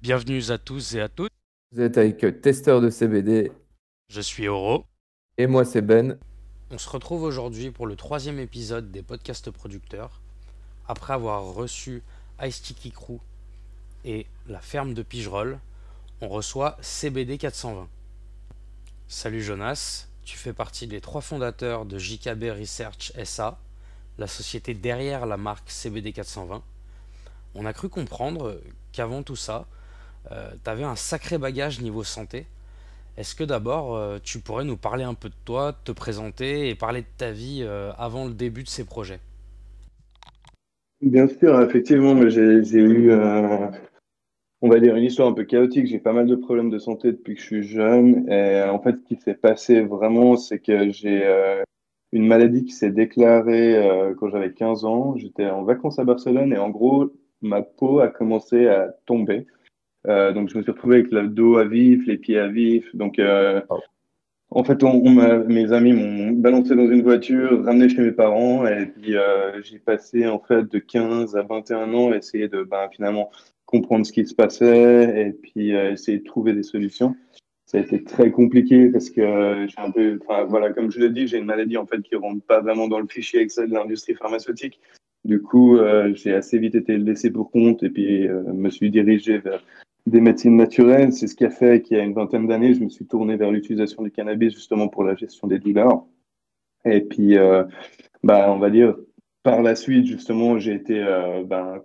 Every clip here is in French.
Bienvenue à tous et à toutes. Vous êtes avec euh, Testeur de CBD Je suis Oro. et moi c'est Ben. On se retrouve aujourd'hui pour le troisième épisode des podcasts producteurs. Après avoir reçu Ice Tiki Crew et la ferme de Pigerolles, on reçoit CBD 420. Salut Jonas, tu fais partie des trois fondateurs de JKB Research SA, la société derrière la marque CBD 420. On a cru comprendre qu'avant tout ça, tu avais un sacré bagage niveau santé. Est-ce que d'abord, euh, tu pourrais nous parler un peu de toi, te présenter et parler de ta vie euh, avant le début de ces projets? Bien sûr, effectivement, j'ai eu, euh, on va dire, une histoire un peu chaotique. J'ai pas mal de problèmes de santé depuis que je suis jeune. Et en fait, ce qui s'est passé vraiment, c'est que j'ai euh, une maladie qui s'est déclarée euh, quand j'avais 15 ans. J'étais en vacances à Barcelone et en gros, ma peau a commencé à tomber. Euh, donc, je me suis retrouvé avec le dos à vif, les pieds à vif. Donc, euh, Oh. en fait, on, on m'a- mes amis m'ont balancé dans une voiture, ramené chez mes parents, et puis euh, j'ai passé en fait de 15 à 21 ans à essayer de ben, finalement comprendre ce qui se passait et puis euh, essayer de trouver des solutions. Ça a été très compliqué parce que euh, j'ai un peu, enfin voilà, comme je l'ai dit, j'ai une maladie en fait qui rentre pas vraiment dans le fichier Excel de l'industrie pharmaceutique. Du coup, euh, j'ai assez vite été laissé pour compte et puis euh, me suis dirigé vers des médecines naturelles. C'est ce qui a fait qu'il y a une vingtaine d'années, je me suis tourné vers l'utilisation du cannabis justement pour la gestion des douleurs. Et puis, bah, on va dire, par la suite, justement, j'ai été, euh, ben,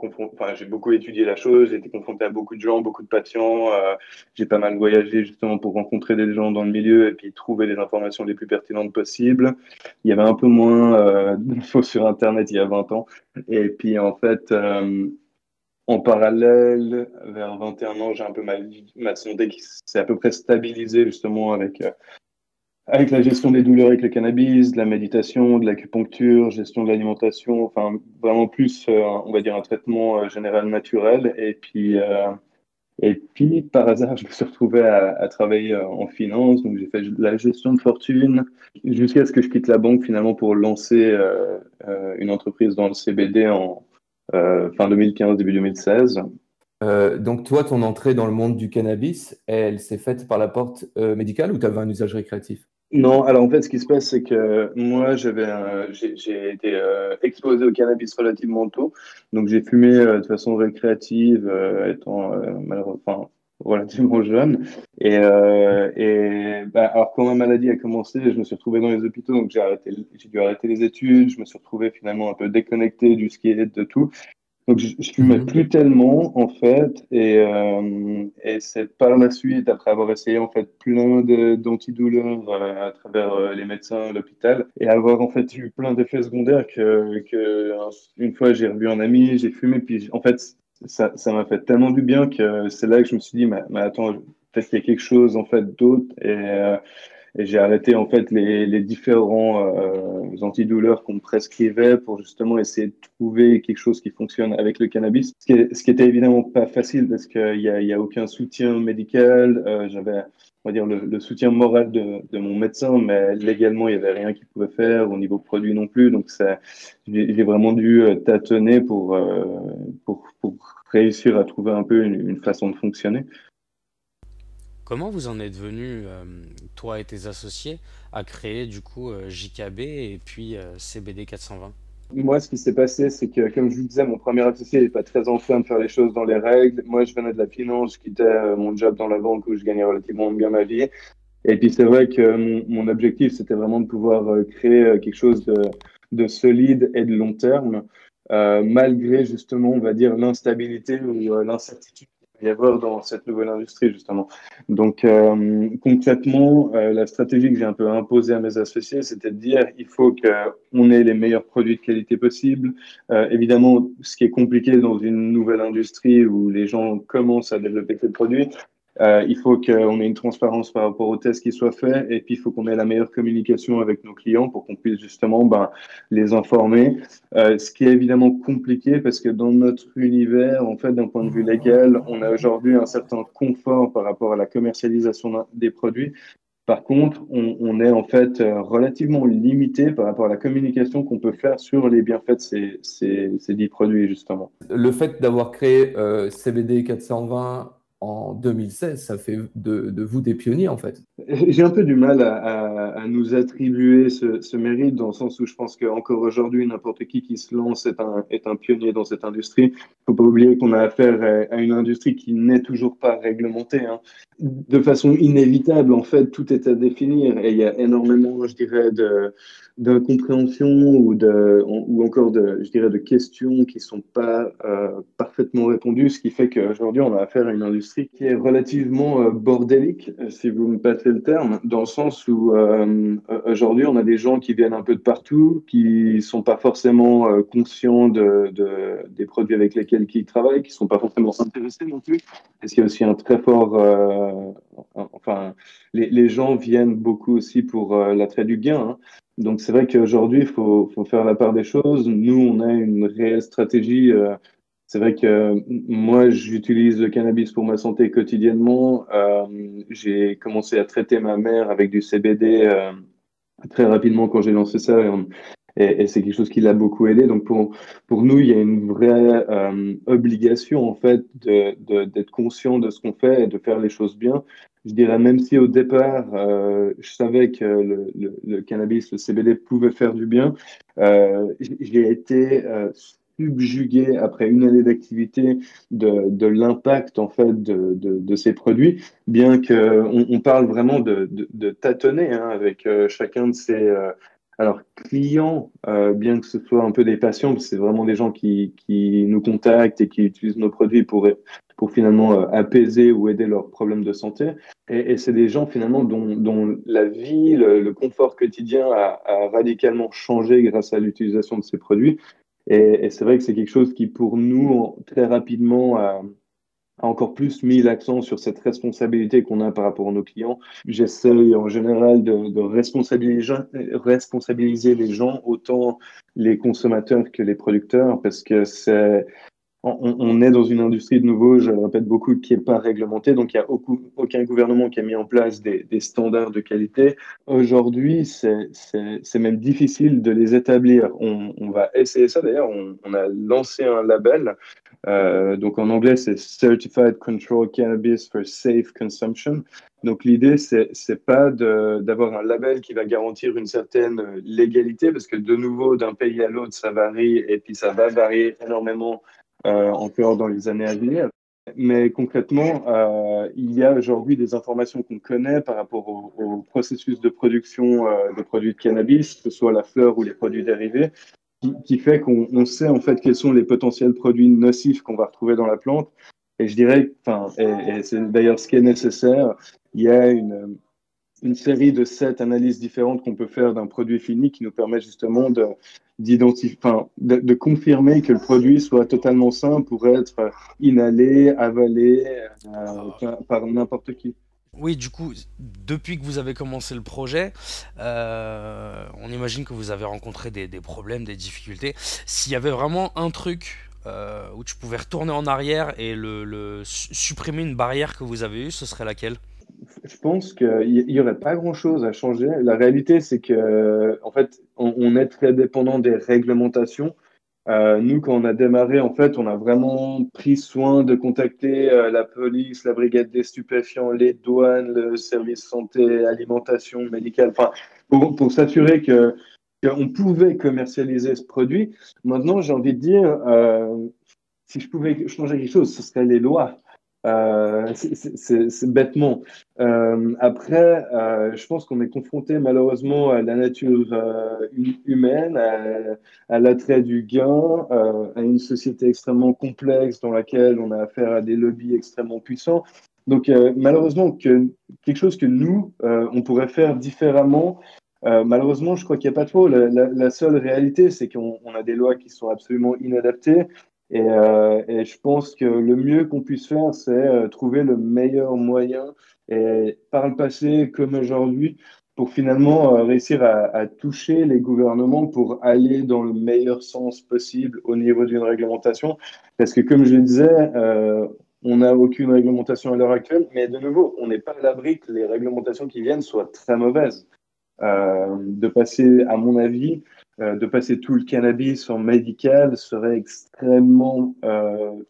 j'ai beaucoup étudié la chose, j'ai été confronté à beaucoup de gens, beaucoup de patients. euh, j'ai pas mal voyagé justement pour rencontrer des gens dans le milieu et puis trouver les informations les plus pertinentes possibles. Il y avait un peu moins euh, d'infos sur Internet il y a 20 ans. Et puis, en fait, euh, en parallèle, vers 21 ans, j'ai un peu ma, ma santé qui s'est à peu près stabilisée justement avec, avec la gestion des douleurs avec le cannabis, de la méditation, de l'acupuncture, gestion de l'alimentation, enfin vraiment plus, euh, on va dire, un traitement euh, général naturel. Et puis, euh, et puis, par hasard, je me suis retrouvé à, travailler en finance, donc j'ai fait de la gestion de fortune jusqu'à ce que je quitte la banque finalement pour lancer une entreprise dans le CBD en fin 2015, début 2016. Euh, donc toi, ton entrée dans le monde du cannabis, elle s'est faite par la porte médicale ou tu avais un usage récréatif? Non, alors en fait, ce qui se passe, c'est que moi, j'avais, j'ai été euh, exposé au cannabis relativement tôt, donc j'ai fumé euh, de façon récréative, euh, étant enfin, relativement jeune. Et, et bah, alors quand ma maladie a commencé, je me suis retrouvé dans les hôpitaux, donc j'ai dû arrêter les études, je me suis retrouvé finalement un peu déconnecté du skate, de tout. Donc, je, je fumais Mhm. plus tellement, en fait, et, euh, et c'est par la suite, après avoir essayé, en fait, plein d'antidouleurs euh, à travers euh, les médecins, l'hôpital, et avoir, en fait, eu plein d'effets secondaires que, que un- une fois, j'ai revu un ami, j'ai fumé, puis, en fait, ça, ça m'a fait tellement du bien que c'est là que je me suis dit, mais, mais attends, peut-être qu'il y a quelque chose, en fait, d'autre, et, euh, j'ai arrêté en fait les, les différents euh, antidouleurs qu'on me prescrivait pour justement essayer de trouver quelque chose qui fonctionne avec le cannabis. Ce qui, est- ce qui était évidemment pas facile parce qu'il y a, y a aucun soutien médical. Euh, j'avais, on va dire, le, le soutien moral de, de mon médecin, mais légalement, il y avait rien qu'il pouvait faire au niveau produit non plus. Donc, j'ai vraiment dû euh, tâtonner pour, euh, pour, pour réussir à trouver un peu une, une façon de fonctionner. Comment vous en êtes venu, euh, toi et tes associés, à créer du coup euh, JKB et puis euh, CBD 420? Moi, ce qui s'est passé, c'est que, comme je vous disais, mon premier associé n'est pas très enclin de faire les choses dans les règles. Moi, je venais de la finance, je quittais euh, mon job dans la banque où je gagnais relativement bien ma vie. Et puis, c'est vrai que mon, objectif, c'était vraiment de pouvoir créer quelque chose de, de solide et de long terme, malgré justement, on va dire, l'instabilité ou l'incertitude y avoir dans cette nouvelle industrie, justement. Donc, euh, concrètement, euh, la stratégie que j'ai un peu imposée à mes associés, c'était de dire il faut qu'on ait les meilleurs produits de qualité possible. Euh, évidemment, ce qui est compliqué dans une nouvelle industrie où les gens commencent à développer ces produits, euh, il faut qu'on ait une transparence par rapport aux tests qui soient faits et puis il faut qu'on ait la meilleure communication avec nos clients pour qu'on puisse justement ben, les informer. Euh, ce qui est évidemment compliqué parce que dans notre univers, en fait, d'un point de vue légal, on a aujourd'hui un certain confort par rapport à la commercialisation des produits. Par contre, on, est en fait euh, relativement limité par rapport à la communication qu'on peut faire sur les bienfaits de ces, ces, dix produits, justement. Le fait d'avoir créé CBD 420 en 2016, ça fait de, vous des pionniers en fait. J'ai un peu du mal à, nous attribuer ce, mérite dans le sens où je pense qu'encore aujourd'hui, n'importe qui qui se lance est un, pionnier dans cette industrie. Il ne faut pas oublier qu'on a affaire à, une industrie qui n'est toujours pas réglementée. Hein. De façon inévitable, en fait, tout est à définir et il y a énormément, je dirais, de, d'incompréhension ou, de, ou encore de, je dirais, de questions qui ne sont pas euh, parfaitement répondues, ce qui fait qu'aujourd'hui, on a affaire à une industrie qui est relativement euh, bordélique, si vous me passez le terme, dans le sens où euh, aujourd'hui, on a des gens qui viennent un peu de partout, qui ne sont pas forcément conscients de, de, des produits avec lesquels ils travaillent, qui ne sont pas forcément intéressés non plus. Est-ce qu'il y a aussi un très fort... enfin, les, les, gens viennent beaucoup aussi pour l'attrait du gain. Hein. Donc c'est vrai qu'aujourd'hui, il faut, faut, faire la part des choses. Nous, on a une réelle stratégie. Euh, c'est vrai que moi, j'utilise le cannabis pour ma santé quotidiennement. Euh, j'ai commencé à traiter ma mère avec du CBD euh, très rapidement quand j'ai lancé ça. Et, c'est quelque chose qui l'a beaucoup aidé. Donc pour, pour nous, il y a une vraie euh, obligation en fait d'être conscient de ce qu'on fait et de faire les choses bien je dirais même si au départ, euh, je savais que le, le, cannabis, le CBD pouvait faire du bien, euh, j'ai été subjugué après une année d'activité de, de l'impact en fait de, de, de, ces produits, bien qu'on on parle vraiment de, tâtonner hein, avec chacun de ces euh, alors, clients, euh, bien que ce soit un peu des patients, c'est vraiment des gens qui, qui, nous contactent et qui utilisent nos produits pour, pour finalement euh, apaiser ou aider leurs problèmes de santé. Et, c'est des gens finalement dont, dont la vie, le, confort quotidien a, radicalement changé grâce à l'utilisation de ces produits. Et, c'est vrai que c'est quelque chose qui, pour nous, très rapidement, a, a encore plus mis l'accent sur cette responsabilité qu'on a par rapport à nos clients. J'essaye en général de, responsabiliser, les gens, autant les consommateurs que les producteurs, parce que c'est on, est dans une industrie de nouveau, je le répète beaucoup, qui n'est pas réglementée, donc il n'y a aucun, gouvernement qui a mis en place des, standards de qualité. Aujourd'hui, c'est même difficile de les établir. On, va essayer ça d'ailleurs, on, a lancé un label, euh, donc en anglais c'est Certified Control Cannabis for Safe Consumption. Donc l'idée, c'est n'est pas d'avoir un label qui va garantir une certaine légalité, parce que de nouveau, d'un pays à l'autre, ça varie, et puis ça va varier énormément encore dans les années à venir. Mais concrètement, euh, il y a aujourd'hui des informations qu'on connaît par rapport au, processus de production euh, de produits de cannabis, que ce soit la fleur ou les produits dérivés, qui, fait qu'on sait en fait quels sont les potentiels produits nocifs qu'on va retrouver dans la plante. Et je dirais, et c'est d'ailleurs ce qui est nécessaire, il y a une, une série de sept analyses différentes qu'on peut faire d'un produit fini qui nous permet justement de, enfin, de, confirmer que le produit soit totalement sain pour être inhalé, avalé euh, par n'importe qui. Oui, du coup, depuis que vous avez commencé le projet, euh, on imagine que vous avez rencontré des, problèmes, des difficultés. S'il y avait vraiment un truc euh, où tu pouvais retourner en arrière et le, supprimer une barrière que vous avez eue, ce serait laquelle? Je pense qu'il n'y aurait pas grand-chose à changer. La réalité, c'est que, en fait, on, est très dépendant des réglementations. Euh, nous, quand on a démarré, en fait, on a vraiment pris soin de contacter euh, la police, la brigade des stupéfiants, les douanes, le service santé, alimentation, médicale, pour s'assurer que qu'on pouvait commercialiser ce produit. Maintenant, j'ai envie de dire, euh, si je pouvais changer quelque chose, ce serait les lois. Euh, c'est bêtement. Euh, après, euh, je pense qu'on est confronté malheureusement à la nature humaine, à, l'attrait du gain, à une société extrêmement complexe dans laquelle on a affaire à des lobbies extrêmement puissants. Donc malheureusement, que, quelque chose que nous, on pourrait faire différemment, malheureusement, je crois qu'il n'y a pas trop. La, la seule réalité, c'est qu'on a des lois qui sont absolument inadaptées. Et, euh, et, je pense que le mieux qu'on puisse faire, c'est euh, trouver le meilleur moyen, et par le passé comme aujourd'hui, pour finalement euh, réussir à, à, toucher les gouvernements pour aller dans le meilleur sens possible au niveau d'une réglementation. Parce que comme je le disais, on n'a aucune réglementation à l'heure actuelle, mais de nouveau, on n'est pas à l'abri que les réglementations qui viennent soient très mauvaises. Euh, de passer, à mon avis, euh, de passer tout le cannabis en médical serait extrêmement euh,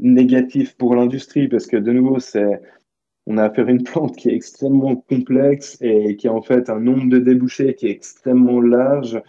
négatif pour l'industrie parce que de nouveau, c'est on a affaire à une plante qui est extrêmement complexe et qui a en fait un nombre de débouchés qui est extrêmement large.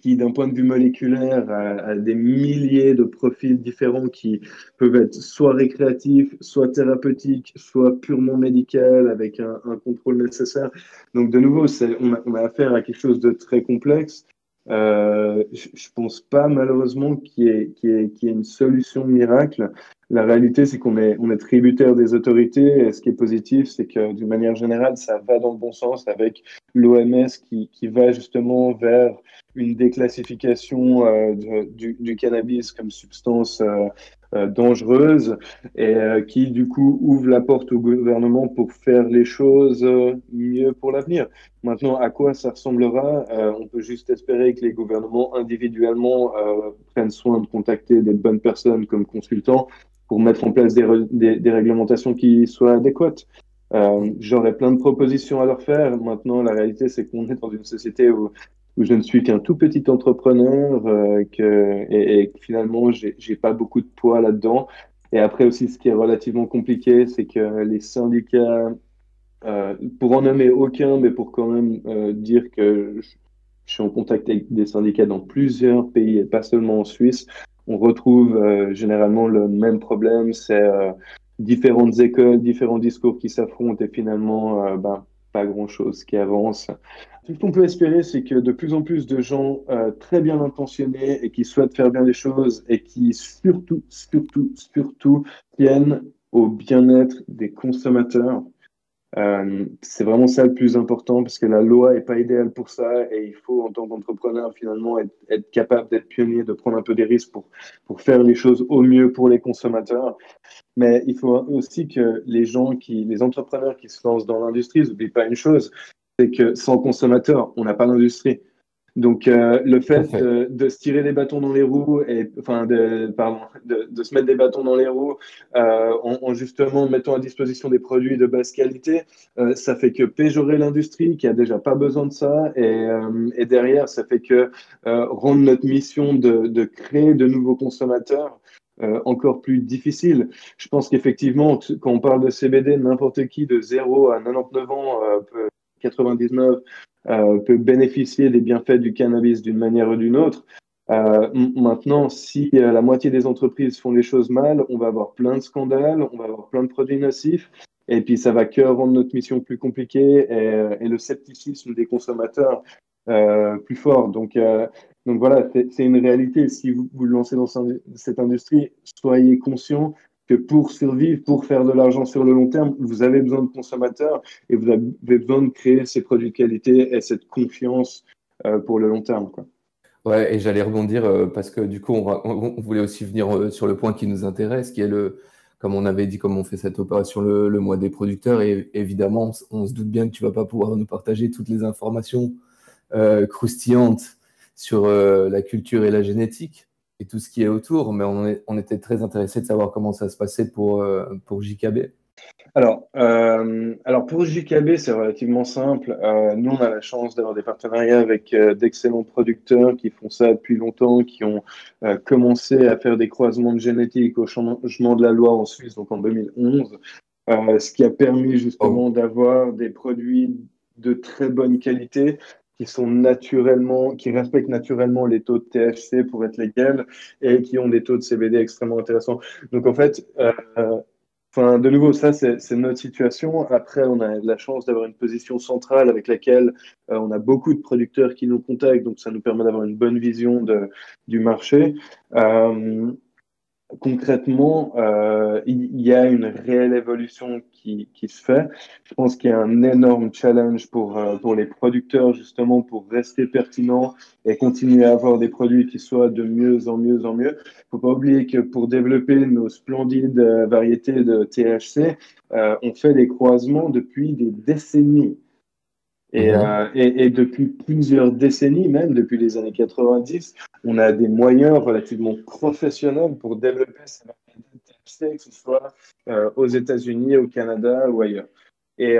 Qui, d'un point de vue moléculaire, a, des milliers de profils différents qui peuvent être soit récréatifs, soit thérapeutiques, soit purement médical avec un, contrôle nécessaire. Donc, de nouveau, on a, affaire à quelque chose de très complexe. Euh, je ne pense pas, malheureusement, qu'il y, qu y, ait une solution miracle. La réalité, c'est qu'on est, on est tributaire des autorités. Et ce qui est positif, c'est que d'une manière générale, ça va dans le bon sens avec l'OMS qui, qui, va justement vers une déclassification euh, du, cannabis comme substance euh, euh, dangereuse et qui du coup ouvre la porte au gouvernement pour faire les choses mieux pour l'avenir. Maintenant, à quoi ça ressemblera On peut juste espérer que les gouvernements individuellement prennent soin de contacter des bonnes personnes comme consultants pour mettre en place des, des, réglementations qui soient adéquates. Euh, J'aurais plein de propositions à leur faire. Maintenant, la réalité, c'est qu'on est dans une société où, je ne suis qu'un tout petit entrepreneur euh, que, et, et finalement, j'ai pas beaucoup de poids là-dedans. Et après aussi, ce qui est relativement compliqué, c'est que les syndicats, euh, pour en nommer aucun, mais pour quand même euh, dire que je suis en contact avec des syndicats dans plusieurs pays et pas seulement en Suisse, on retrouve euh, généralement le même problème, c'est euh, différentes écoles, différents discours qui s'affrontent et finalement, euh, ben, pas grand-chose qui avance. Tout ce qu'on peut espérer, c'est que de plus en plus de gens très bien intentionnés et qui souhaitent faire bien les choses et qui surtout, surtout, surtout tiennent au bien-être des consommateurs euh, c'est vraiment ça le plus important parce que la loi n'est pas idéale pour ça et il faut en tant qu'entrepreneur finalement être, capable d'être pionnier, de prendre un peu des risques pour, pour faire les choses au mieux pour les consommateurs. Mais il faut aussi que les gens qui, les entrepreneurs qui se lancent dans l'industrie n'oublient pas une chose, c'est que sans consommateurs, on n'a pas d'industrie. Donc euh, le fait de, de, se tirer des bâtons dans les roues et enfin de pardon de, de se mettre des bâtons dans les roues euh, en, en, justement mettant à disposition des produits de basse qualité, euh, ça fait que péjorer l'industrie qui a déjà pas besoin de ça et, euh, et derrière ça fait que euh, rendre notre mission de, de, créer de nouveaux consommateurs euh, encore plus difficile. Je pense qu'effectivement, quand on parle de CBD, n'importe qui de 0 à 99 ans, euh, peut, 99, euh, peut bénéficier des bienfaits du cannabis d'une manière ou d'une autre. Euh, maintenant, si euh, la moitié des entreprises font les choses mal, on va avoir plein de scandales, on va avoir plein de produits nocifs, et puis ça va que rendre notre mission plus compliquée et, le scepticisme des consommateurs plus fort. Donc, donc voilà, c'est une réalité. Si vous vous lancez dans cette industrie, soyez conscient que pour survivre, pour faire de l'argent sur le long terme, vous avez besoin de consommateurs et vous avez besoin de créer ces produits de qualité et cette confiance euh, pour le long terme. Ouais, et j'allais rebondir euh, parce que du coup, on, on, voulait aussi venir euh, sur le point qui nous intéresse, qui est le, comme on avait dit, comme on fait cette opération le, mois des producteurs. Et évidemment, on, on, se doute bien que tu vas pas pouvoir nous partager toutes les informations croustillantes sur la culture et la génétique et tout ce qui est autour, mais on, est, on était très intéressé de savoir comment ça se passait pour, euh, pour JKB. Alors, euh, alors pour JKB, c'est relativement simple. Euh, nous, on a la chance d'avoir des partenariats avec euh, d'excellents producteurs qui font ça depuis longtemps, qui ont commencé à faire des croisements de génétique au changement de la loi en Suisse, donc en 2011, euh, ce qui a permis justement oh. d'avoir des produits de très bonne qualité qui sont naturellement, qui respectent naturellement les taux de THC pour être légal et qui ont des taux de CBD extrêmement intéressants. Donc en fait, euh, enfin de nouveau, ça c'est notre situation. Après, on a la chance d'avoir une position centrale avec laquelle euh, on a beaucoup de producteurs qui nous contactent, donc ça nous permet d'avoir une bonne vision de, du marché. Euh, concrètement, euh, il y a une réelle évolution qui, se fait. Je pense qu'il y a un énorme challenge pour, euh, pour les producteurs, justement, pour rester pertinents et continuer à avoir des produits qui soient de mieux en mieux en mieux. Il ne faut pas oublier que pour développer nos splendides euh, variétés de THC, on fait des croisements depuis des décennies. Et, mmh. euh, et, et, depuis plusieurs décennies, même depuis les années 90, on a des moyens relativement professionnels pour développer ces variétés que ce soit aux États-Unis, au Canada ou ailleurs. Et,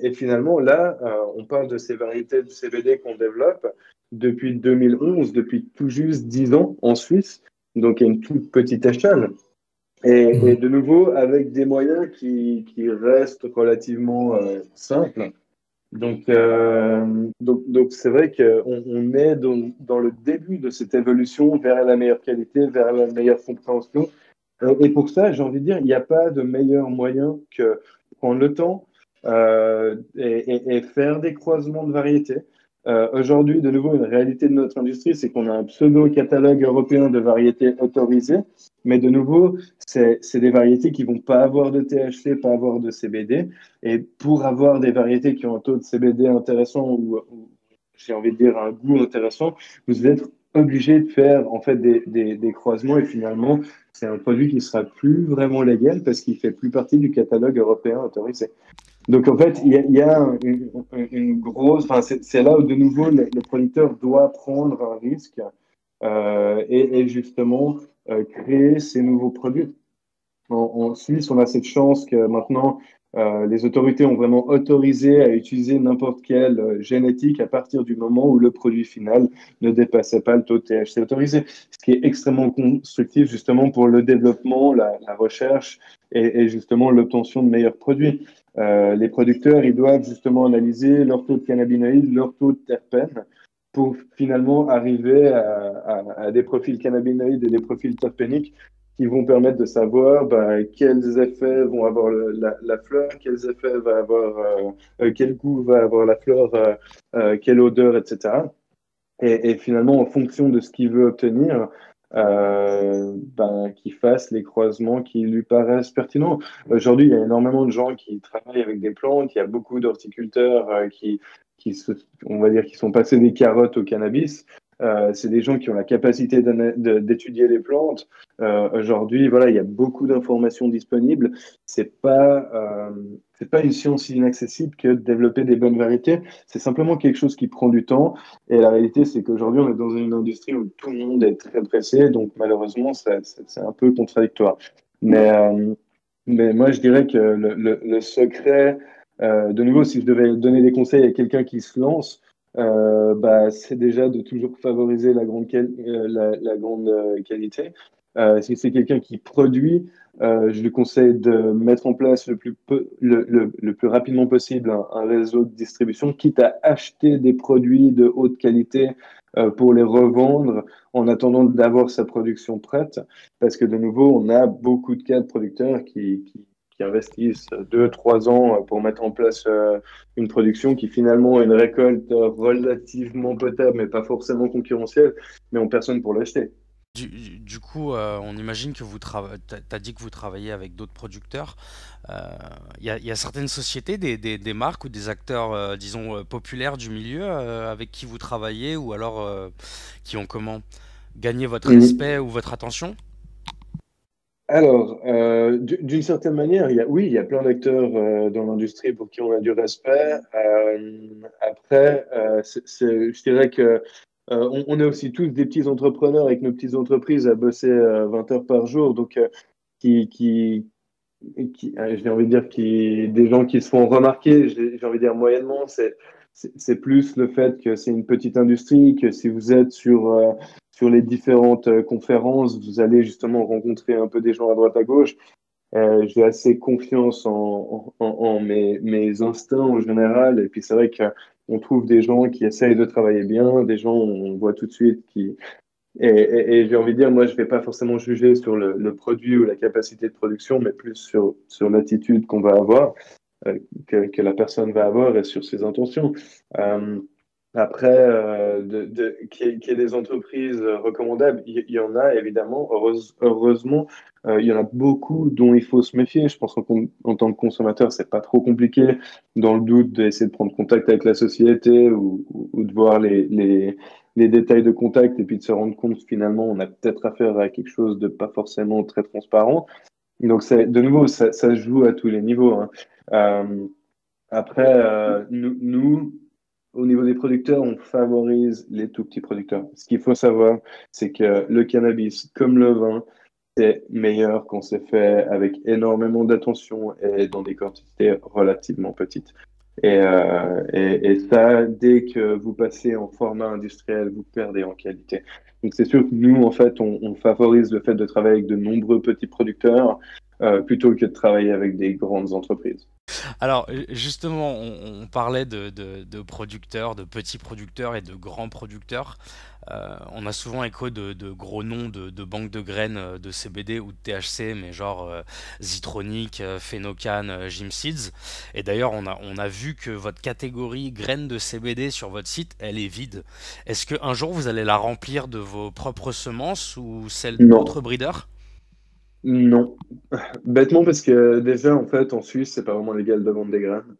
et finalement, là, on parle de ces variétés de CBD qu'on développe depuis 2011, depuis tout juste 10 ans en Suisse, donc à une toute petite échelle. Et, et, de nouveau, avec des moyens qui, qui restent relativement euh, simples. Donc, euh, donc, donc c'est vrai qu'on on est dans, le début de cette évolution vers la meilleure qualité, vers la meilleure compréhension. Et pour ça, j'ai envie de dire, il n'y a pas de meilleur moyen que prendre le temps euh, et, et, et, faire des croisements de variétés. Euh, aujourd'hui, de nouveau, une réalité de notre industrie, c'est qu'on a un pseudo-catalogue européen de variétés autorisées, mais de nouveau, c'est des variétés qui vont pas avoir de THC, pas avoir de CBD. Et pour avoir des variétés qui ont un taux de CBD intéressant ou, j'ai envie de dire un goût intéressant, vous êtes obligé de faire en fait des, des, des croisements et finalement c'est un produit qui sera plus vraiment légal parce qu'il fait plus partie du catalogue européen autorisé. Donc en fait, il y a, une, grosse, enfin c'est là où de nouveau le, producteur doit prendre un risque euh, et, justement euh, créer ces nouveaux produits. En, Suisse, on a cette chance que maintenant euh, les autorités ont vraiment autorisé à utiliser n'importe quelle génétique à partir du moment où le produit final ne dépassait pas le taux de THC autorisé, ce qui est extrêmement constructif justement pour le développement, la, recherche et, et justement l'obtention de meilleurs produits. Euh, les producteurs, ils doivent justement analyser leur taux de cannabinoïdes, leur taux de terpènes, pour finalement arriver à, des profils cannabinoïdes et des profils terpéniques qui vont permettre de savoir bah, quels effets vont avoir la, fleur, quels effets va avoir, euh, euh, quel goût va avoir la fleur, quelle odeur, etc. Et, et, finalement, en fonction de ce qu'il veut obtenir, euh, ben, qui fasse les croisements qui lui paraissent pertinents. Aujourd'hui, il y a énormément de gens qui travaillent avec des plantes, il y a beaucoup d'horticulteurs euh, qui, qui on va dire, qui sont passés des carottes au cannabis. Euh, c'est des gens qui ont la capacité d'étudier les plantes. Euh, Aujourd'hui, voilà, il y a beaucoup d'informations disponibles. C'est pas, euh, c'est pas une science inaccessible que de développer des bonnes variétés. C'est simplement quelque chose qui prend du temps. Et la réalité, c'est qu'aujourd'hui, on est dans une industrie où tout le monde est très pressé. Donc, malheureusement, c'est un peu contradictoire. Mais, mais moi, je dirais que le, secret, de nouveau, si je devais donner des conseils à quelqu'un qui se lance, euh, bah, c'est déjà de toujours favoriser la grande, euh, la, grande euh, qualité. Si c'est quelqu'un qui produit, je lui conseille de mettre en place le plus, le, le, le, plus rapidement possible un, réseau de distribution, quitte à acheter des produits de haute qualité pour les revendre en attendant d'avoir sa production prête. Parce que de nouveau, on a beaucoup de cas de producteurs qui qui investissent deux, trois ans pour mettre en place euh, une production qui finalement est une récolte relativement potable, mais pas forcément concurrentielle, mais ont personne pour l'acheter. Du, du, coup, euh, on imagine que vous as dit que vous travaillez avec d'autres producteurs. Il euh, y, y, a certaines sociétés, des, des, des marques ou des acteurs, euh, disons, populaires du milieu avec qui vous travaillez ou alors qui ont comment? Gagné votre respect ou votre attention? Alors, euh, d'une certaine manière, il y a, oui, il y a plein d'acteurs euh, dans l'industrie pour qui on a du respect. Euh, après, euh, je dirais que euh, on, on, est aussi tous des petits entrepreneurs avec nos petites entreprises à bosser 20 heures par jour, donc qui, qui, qui j'ai envie de dire, qui, des gens qui se font remarquer, j'ai envie de dire moyennement, c'est plus le fait que c'est une petite industrie, que si vous êtes sur sur les différentes euh, conférences, vous allez justement rencontrer un peu des gens à droite à gauche. Euh, j'ai assez confiance en, mes, instincts en général. Et puis c'est vrai qu'on trouve des gens qui essayent de travailler bien, des gens on voit tout de suite qui... Et, j'ai envie de dire, moi, je ne vais pas forcément juger sur le, produit ou la capacité de production, mais plus sur, l'attitude qu'on va avoir, euh, que, la personne va avoir et sur ses intentions. Après, euh, de, de, qu'il y, ait des entreprises recommandables, il y, en a évidemment. Heureuse, heureusement, euh, il y en a beaucoup dont il faut se méfier. Je pense qu'en tant que consommateur, c'est pas trop compliqué, dans le doute d'essayer de prendre contact avec la société ou, ou, de voir les, les, les, détails de contact et puis de se rendre compte finalement on a peut-être affaire à quelque chose de pas forcément très transparent. Donc, de nouveau, ça, se joue à tous les niveaux. Hein. Euh, après, euh, nous au niveau des producteurs, on favorise les tout petits producteurs. Ce qu'il faut savoir, c'est que le cannabis, comme le vin, c'est meilleur quand c'est fait avec énormément d'attention et dans des quantités relativement petites. Et, euh, et, et, ça, dès que vous passez en format industriel, vous perdez en qualité. Donc c'est sûr que nous, en fait, on, on, favorise le fait de travailler avec de nombreux petits producteurs euh, plutôt que de travailler avec des grandes entreprises. Alors justement, on, on parlait de, de, de, producteurs, de petits producteurs et de grands producteurs. Euh, on a souvent écho de, de gros noms de, de, banques de graines euh, de CBD ou de THC, mais genre euh, Zitronic, euh, Phenocan, euh, Seeds. Et d'ailleurs, on a, on a vu que votre catégorie graines de CBD sur votre site, elle est vide. Est-ce qu'un jour vous allez la remplir de vos propres semences ou celles d'autres breeders? Non. Bêtement parce que déjà, en fait, en Suisse, c'est pas vraiment légal de vendre des graines,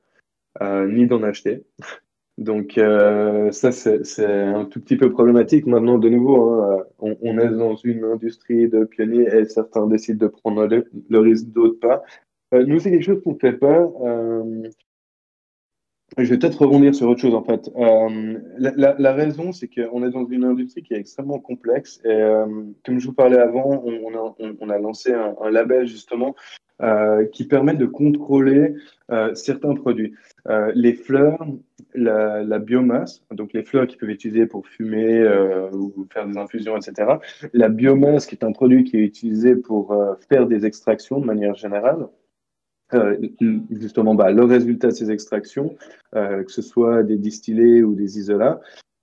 euh, ni d'en acheter. Donc euh, ça, c'est un tout petit peu problématique. Maintenant, de nouveau, hein, on, est dans une industrie de pionniers et certains décident de prendre le, le risque, d'autres pas. Euh, nous, c'est quelque chose qu'on ne fait pas. Je vais peut-être rebondir sur autre chose, en fait. Euh, la, raison, c'est qu'on est dans une industrie qui est extrêmement complexe. Et euh, comme je vous parlais avant, on, a, lancé un, label, justement, euh, qui permet de contrôler certains produits. Les fleurs, la, biomasse, donc les fleurs qui peuvent être utilisées pour fumer ou faire des infusions, etc. La biomasse, qui est un produit qui est utilisé pour faire des extractions de manière générale. Justement, bah, le résultat de ces extractions, que ce soit des distillés ou des isolats,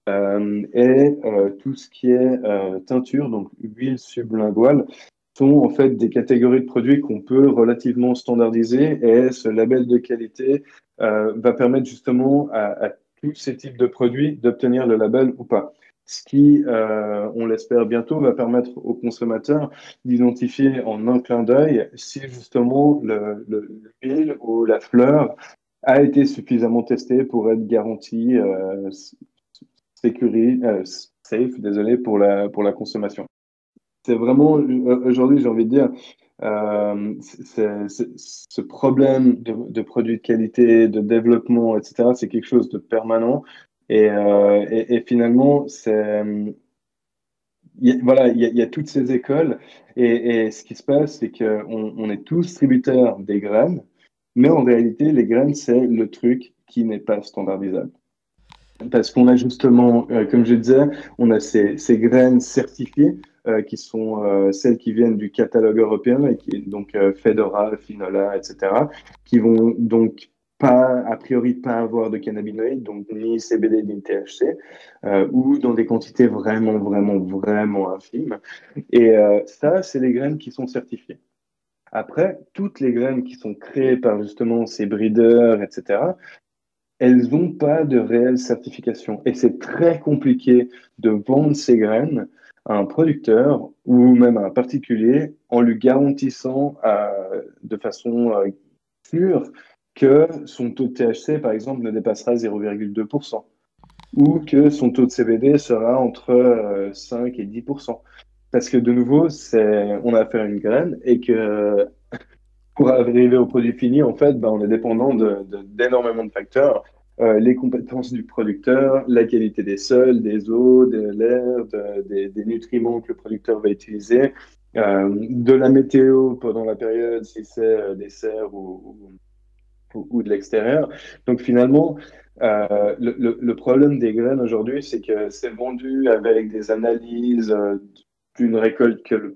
et tout ce qui est teinture, donc huile sublinguale, sont en fait des catégories de produits qu'on peut relativement standardiser et ce label de qualité euh, va permettre justement à, tous ces types de produits d'obtenir le label ou pas. Ce qui, euh, on l'espère bientôt, va permettre aux consommateurs d'identifier en un clin d'œil si justement l'huile le, ou la fleur a été suffisamment testée pour être garantie euh, euh, safe, désolé, pour la, pour la consommation c'est vraiment, euh, aujourd'hui, j'ai envie de dire, ce problème de, produits de qualité, de développement, etc., c'est quelque chose de permanent. Et, euh, et, finalement, il y, a toutes ces écoles. Et, ce qui se passe, c'est qu'on on est tous tributaires des graines, mais en réalité, les graines, c'est le truc qui n'est pas standardisable. Parce qu'on a justement, euh, comme je disais, on a ces, graines certifiées euh, qui sont celles qui viennent du catalogue européen donc Fedora, Finola, etc., qui vont donc pas a priori pas avoir de cannabinoïdes, donc ni CBD ni THC, euh, ou dans des quantités vraiment vraiment vraiment infimes. Et euh, ça, c'est les graines qui sont certifiées. Après, toutes les graines qui sont créées par justement ces breeders, etc., elles n'ont pas de réelle certification. Et c'est très compliqué de vendre ces graines à un producteur ou même à un particulier en lui garantissant euh, de façon sûre que son taux de THC, par exemple, ne dépassera 0,2% ou que son taux de CBD sera entre euh, 5 et 10%. Parce que de nouveau, on a affaire à une graine et que pour arriver au produit fini, en fait, ben, on est dépendant de, de, d'énormément de facteurs. Euh, les compétences du producteur, la qualité des sols, des eaux, de l'air, de, des, nutriments que le producteur va utiliser, euh, de la météo pendant la période, si c'est euh, des serres ou, ou, de l'extérieur. Donc finalement, euh, le, problème des graines aujourd'hui, c'est que c'est vendu avec des analyses euh, d'une récolte que le,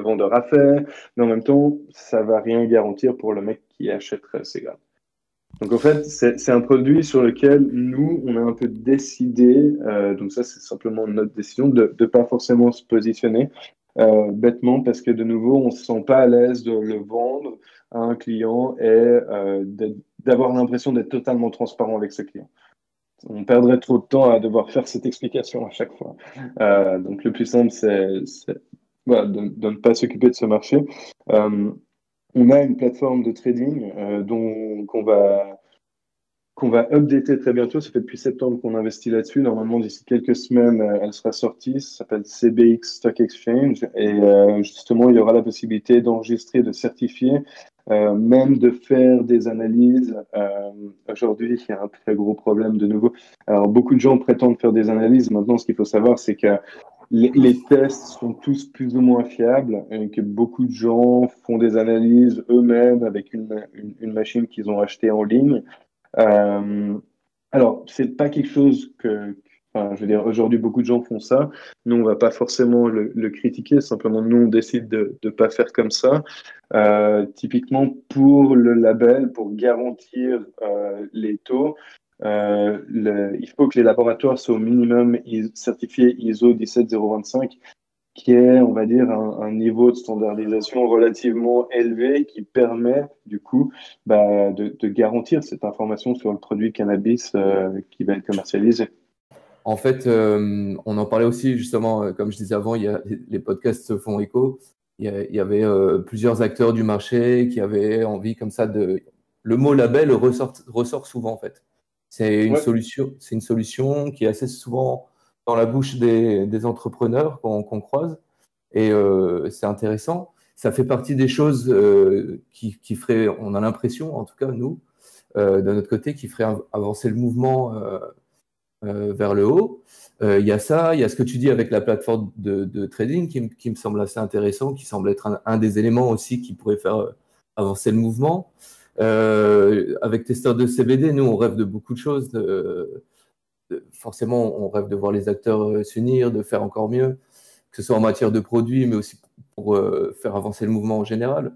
vendeur a fait, mais en même temps, ça va rien garantir pour le mec qui achèterait ces graines. Donc en fait, c'est un produit sur lequel nous, on a un peu décidé, euh, donc ça c'est simplement notre décision, de ne pas forcément se positionner bêtement parce que de nouveau, on ne se sent pas à l'aise de le vendre à un client et euh, d'avoir l'impression d'être totalement transparent avec ce client. On perdrait trop de temps à devoir faire cette explication à chaque fois. Euh, donc le plus simple, c'est de, ne pas s'occuper de ce marché. Euh, on a une plateforme de trading dont qu'on va qu'on va updater très bientôt. Ça fait depuis septembre qu'on investit là-dessus. Normalement, d'ici quelques semaines, elle sera sortie. Ça s'appelle CBX Stock Exchange. Et justement, il y aura la possibilité d'enregistrer, de certifier, euh, même de faire des analyses. Euh, Aujourd'hui, il y a un très gros problème de nouveau. Alors, beaucoup de gens prétendent faire des analyses. Maintenant, ce qu'il faut savoir, c'est que les, tests sont tous plus ou moins fiables et que beaucoup de gens font des analyses eux-mêmes avec une, une, machine qu'ils ont achetée en ligne. Euh, alors, c'est pas quelque chose que, je veux dire, aujourd'hui, beaucoup de gens font ça. Nous, on va pas forcément le, critiquer, simplement, nous, on décide de ne pas faire comme ça. Euh, typiquement, pour le label, pour garantir euh, les taux, euh, il faut que les laboratoires soient au minimum certifiés ISO 17025, qui est, on va dire, un, niveau de standardisation relativement élevé qui permet, du coup, bah, de, garantir cette information sur le produit cannabis qui va être commercialisé. En fait, euh, on en parlait aussi, justement, comme je disais avant, il y a, les podcasts se font écho. Il y, avait plusieurs acteurs du marché qui avaient envie, comme ça, de. Le mot label ressort, ressort souvent, en fait. C'est une, solution, c'est une solution qui est assez souvent dans la bouche des, entrepreneurs qu'on, croise. Et euh, c'est intéressant. Ça fait partie des choses euh, qui, qui feraient, on a l'impression, en tout cas nous, euh, de notre côté, qui ferait avancer le mouvement vers le haut. Il y a ça, il y a ce que tu dis avec la plateforme de, trading qui, me semble assez intéressant, qui semble être un, des éléments aussi qui pourrait faire avancer le mouvement. Euh, avec Testeur de CBD, nous, on rêve de beaucoup de choses. forcément, on rêve de voir les acteurs euh, s'unir, de faire encore mieux, que ce soit en matière de produits, mais aussi pour euh, faire avancer le mouvement en général.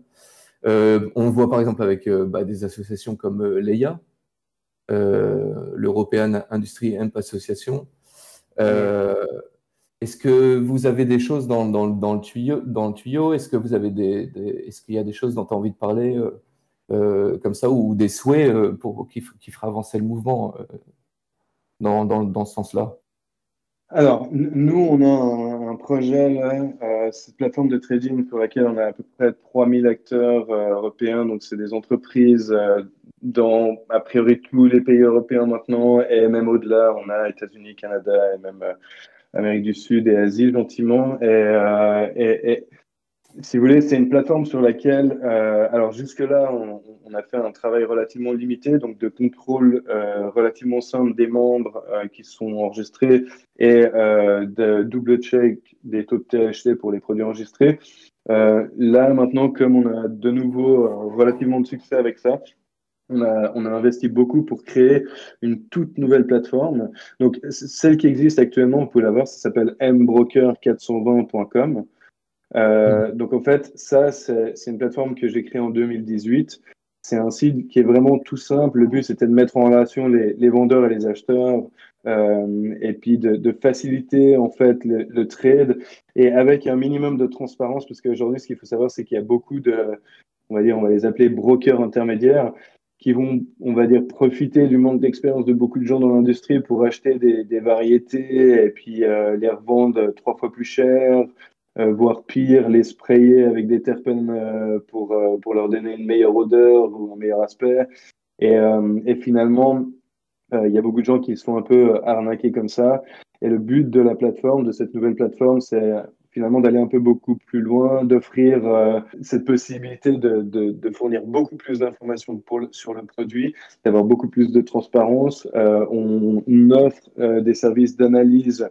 on le voit par exemple avec bah, des associations comme l'EIA, l'European Industry Hemp Association. Est-ce que vous avez des choses dans, le tuyau, dans le tuyau? Est-ce que vous avez des, est-ce qu'il y a des choses dont tu as envie de parler euh, comme ça, ou des souhaits euh, pour, qui, qui fera avancer le mouvement euh, dans, dans, ce sens-là? Alors, nous, on a un, projet, là, cette plateforme de trading pour laquelle on a à peu près 3000 acteurs européens, donc c'est des entreprises dans a priori tous les pays européens maintenant, et même au-delà, on a États-Unis, Canada et même Amérique du Sud et Asie gentiment. Et, et, si vous voulez, c'est une plateforme sur laquelle, euh, alors jusque-là, on, a fait un travail relativement limité, donc de contrôle euh, relativement simple des membres euh, qui sont enregistrés et de double check des taux de THC pour les produits enregistrés. là, maintenant, comme on a de nouveau relativement de succès avec ça, on a, on a, investi beaucoup pour créer une toute nouvelle plateforme. Donc, celle qui existe actuellement, vous pouvez la voir, ça s'appelle mbroker420.com. Euh, donc en fait, ça, c'est une plateforme que j'ai créée en 2018. C'est un site qui est vraiment tout simple. Le but, c'était de mettre en relation les, les, vendeurs et les acheteurs euh, et puis de, de, faciliter en fait le, le, trade et avec un minimum de transparence parce qu'aujourd'hui, ce qu'il faut savoir, c'est qu'il y a beaucoup de, on va dire, on va les appeler brokers intermédiaires qui vont, on va dire, profiter du manque d'expérience de beaucoup de gens dans l'industrie pour acheter des, variétés et puis euh, les revendre trois fois plus cher euh, voire pire, les sprayer avec des terpènes euh, pour, pour leur donner une meilleure odeur ou un meilleur aspect. Et, et finalement, il y a beaucoup de gens qui se font un peu arnaquer comme ça. Et le but de la plateforme, de cette nouvelle plateforme, c'est finalement d'aller un peu beaucoup plus loin, d'offrir cette possibilité de, fournir beaucoup plus d'informations sur le produit, d'avoir beaucoup plus de transparence. on, on, offre des services d'analyse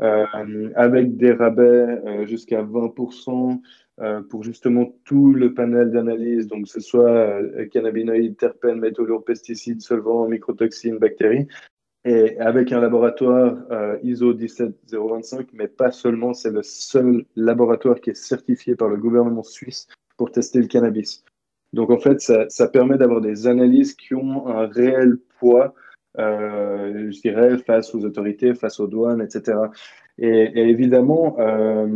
euh, avec des rabais euh, jusqu'à 20% euh, pour justement tout le panel d'analyse, donc que ce soit cannabinoïdes, terpènes, métaux lourds, pesticides, solvants, microtoxines, bactéries, et avec un laboratoire ISO 17025, mais pas seulement, c'est le seul laboratoire qui est certifié par le gouvernement suisse pour tester le cannabis. Donc en fait, ça, permet d'avoir des analyses qui ont un réel poids euh, je dirais, face aux autorités, face aux douanes, etc. Et, évidemment, euh,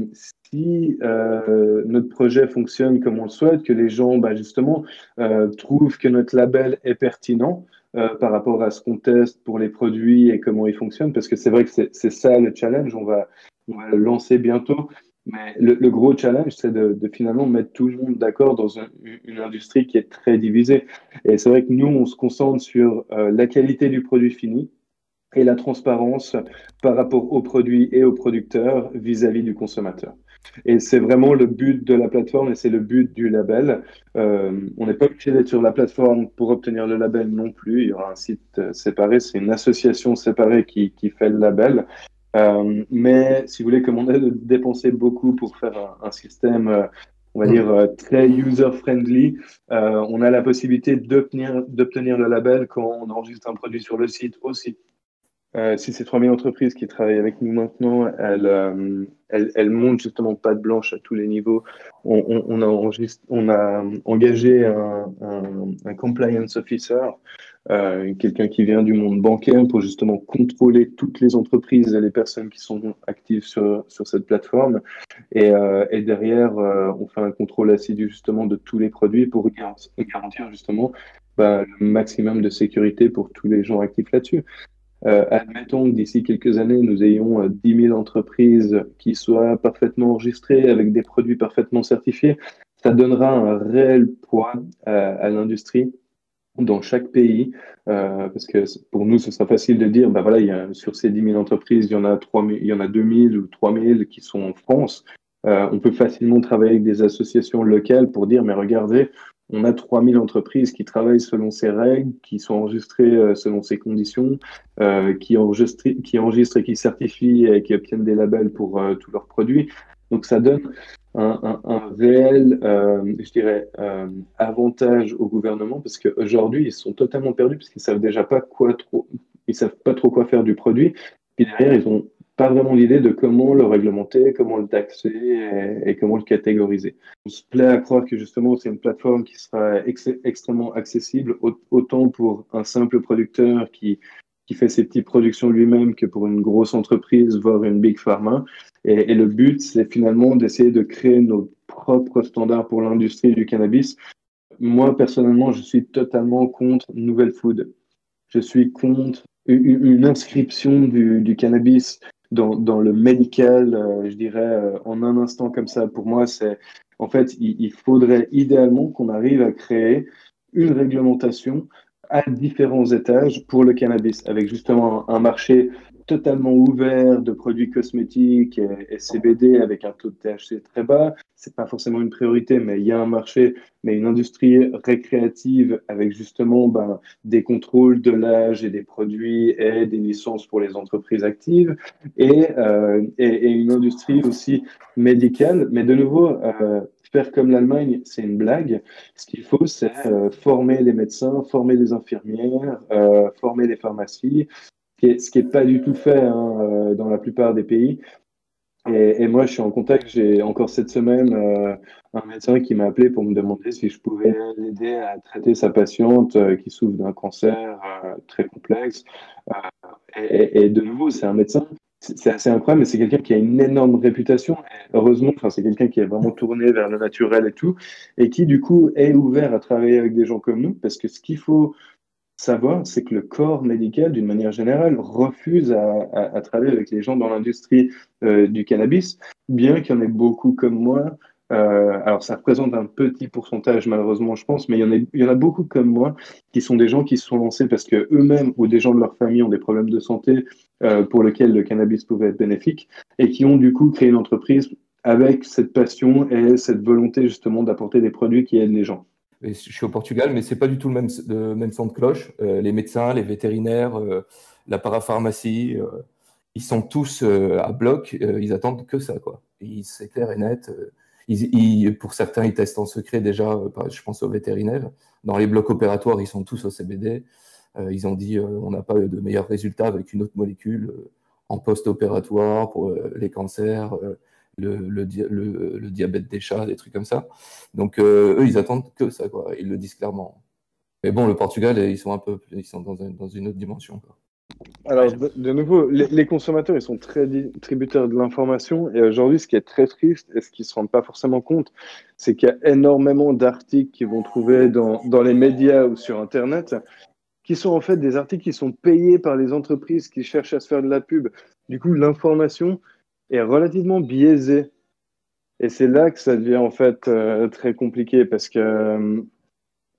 si euh, notre projet fonctionne comme on le souhaite, que les gens, bah, justement, euh, trouvent que notre label est pertinent euh, par rapport à ce qu'on teste pour les produits et comment ils fonctionnent, parce que c'est vrai que c'est ça le challenge, on va, on va le lancer bientôt. Mais le, gros challenge, c'est de, finalement mettre tout le monde d'accord dans une, industrie qui est très divisée. Et c'est vrai que nous, on se concentre sur euh, la qualité du produit fini et la transparence par rapport aux produits et aux producteurs vis-à-vis du consommateur. Et c'est vraiment le but de la plateforme et c'est le but du label. Euh, on n'est pas obligé d'être sur la plateforme pour obtenir le label non plus. Il y aura un site euh, séparé, c'est une association séparée qui, qui fait le label. mais si vous voulez, comme on a dépensé beaucoup pour faire un, système, on va dire, très user-friendly, on a la possibilité d'obtenir le label quand on enregistre un produit sur le site aussi. Euh, si ces 3000 entreprises qui travaillent avec nous maintenant, elles, euh, montent justement pas de blanche à tous les niveaux. On, a, engagé un, compliance officer, euh, quelqu'un qui vient du monde bancaire pour justement contrôler toutes les entreprises et les personnes qui sont actives sur, cette plateforme. Et, derrière, on fait un contrôle assidu justement de tous les produits pour garantir justement bah, le maximum de sécurité pour tous les gens actifs là-dessus. Euh, admettons que d'ici quelques années, nous ayons 10 euh, 000 entreprises qui soient parfaitement enregistrées avec des produits parfaitement certifiés. Ça donnera un réel poids euh, à l'industrie dans chaque pays, parce que pour nous, ce sera facile de dire, bah voilà, il y a, sur ces 10 000 entreprises, il y en a 3 000, il y en a 2 000 ou 3 000 qui sont en France. On peut facilement travailler avec des associations locales pour dire, mais regardez, on a 3000 entreprises qui travaillent selon ces règles, qui sont enregistrées euh, selon ces conditions, euh, qui, enregistrent, qui enregistrent et qui certifient et qui obtiennent des labels pour euh, tous leurs produits. Donc ça donne un, un, un réel, euh, je dirais, euh, avantage au gouvernement parce qu'aujourd'hui, ils sont totalement perdus parce qu'ils savent déjà pas quoi trop, ils savent pas trop quoi faire du produit. Puis derrière, ils ont pas vraiment l'idée de comment le réglementer, comment le taxer et, comment le catégoriser. On se plaît à croire que justement c'est une plateforme qui sera ex extrêmement accessible autant pour un simple producteur qui, qui fait ses petites productions lui-même que pour une grosse entreprise, voire une big pharma. Et, le but, c'est finalement d'essayer de créer nos propres standards pour l'industrie du cannabis. Moi, personnellement, je suis totalement contre Nouvelle Food. Je suis contre une inscription du cannabis dans, dans le médical, euh, je dirais, euh, en un instant comme ça. Pour moi, c'est en fait, il, il faudrait idéalement qu'on arrive à créer une réglementation à différents étages pour le cannabis, avec justement un marché totalement ouvert de produits cosmétiques et, CBD avec un taux de THC très bas. C'est pas forcément une priorité, mais il y a un marché, mais une industrie récréative avec justement ben, des contrôles de l'âge et des produits et des licences pour les entreprises actives et, euh, et une industrie aussi médicale. Mais de nouveau, euh, faire comme l'Allemagne, c'est une blague. Ce qu'il faut, c'est euh, former les médecins, former les infirmières, euh, former les pharmacies, ce qui n'est pas du tout fait hein, euh, dans la plupart des pays. Et, moi, je suis en contact, j'ai encore cette semaine euh, un médecin qui m'a appelé pour me demander si je pouvais l'aider à traiter sa patiente euh, qui souffre d'un cancer très complexe. Et, de nouveau, c'est un médecin, c'est assez incroyable, mais c'est quelqu'un qui a une énorme réputation. heureusement, c'est quelqu'un qui est vraiment tourné vers le naturel et tout, et qui du coup est ouvert à travailler avec des gens comme nous, parce que ce qu'il faut savoir, c'est que le corps médical, d'une manière générale, refuse à, travailler avec les gens dans l'industrie euh, du cannabis, bien qu'il y en ait beaucoup comme moi. Euh, alors, ça représente un petit pourcentage, malheureusement, je pense, mais il y, en a, il y en a beaucoup comme moi qui sont des gens qui se sont lancés parce que eux-mêmes ou des gens de leur famille ont des problèmes de santé euh, pour lesquels le cannabis pouvait être bénéfique et qui ont du coup créé une entreprise avec cette passion et cette volonté justement d'apporter des produits qui aident les gens je suis au Portugal, mais c'est pas du tout le même, son de cloche. Euh, les médecins, les vétérinaires, euh, la parapharmacie, euh, ils sont tous à bloc, ils attendent que ça, quoi. C'est clair et net. Pour certains, ils testent en secret déjà, je pense aux vétérinaires. Dans les blocs opératoires, ils sont tous au CBD. ils ont dit on n'a pas de meilleurs résultats avec une autre molécule en post-opératoire pour les cancers le, diabète des chats, des trucs comme ça. Donc euh, eux, ils attendent que ça, quoi. Ils le disent clairement. Mais bon, le Portugal, ils sont un peu, ils sont dans, un, dans une autre dimension. Alors, de, nouveau, les, consommateurs, ils sont très tributaires de l'information. Et aujourd'hui, ce qui est très triste et ce qu'ils ne se rendent pas forcément compte, c'est qu'il y a énormément d'articles qu'ils vont trouver dans les médias ou sur Internet qui sont en fait des articles qui sont payés par les entreprises qui cherchent à se faire de la pub. Du coup, l'information, est relativement biaisé. Et c'est là que ça devient en fait euh, très compliqué parce que, euh,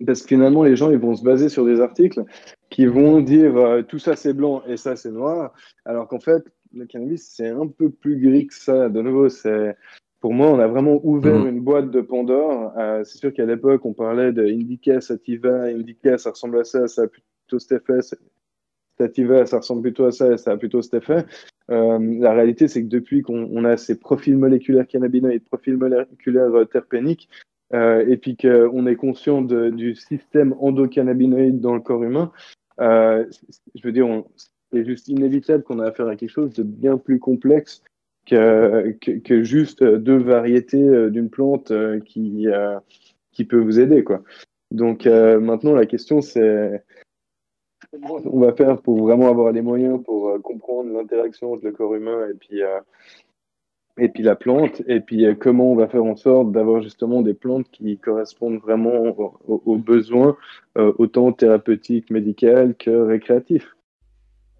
parce que finalement les gens ils vont se baser sur des articles qui vont dire euh, tout ça c'est blanc et ça c'est noir, alors qu'en fait le cannabis c'est un peu plus gris que ça. De nouveau, c'est pour moi on a vraiment ouvert mmh. une boîte de Pandore. Euh, c'est sûr qu'à l'époque on parlait de Indica, Sativa, Indica ça ressemble à ça, ça a plutôt cet effet. Ça ressemble plutôt à ça et ça a plutôt cet effet. la réalité, c'est que depuis qu'on a ces profils moléculaires cannabinoïdes, profils moléculaires terpéniques, et puis qu'on est conscient du système endocannabinoïde dans le corps humain, je veux dire, c'est juste inévitable qu'on a affaire à quelque chose de bien plus complexe que, que, juste deux variétés euh, d'une plante euh, qui, euh, qui peut vous aider. Quoi. Donc maintenant, la question, c'est comment on va faire pour vraiment avoir les moyens pour comprendre l'interaction entre le corps humain et puis, et puis la plante, et puis comment on va faire en sorte d'avoir justement des plantes qui correspondent vraiment aux, besoins, autant thérapeutiques, médicaux que récréatifs.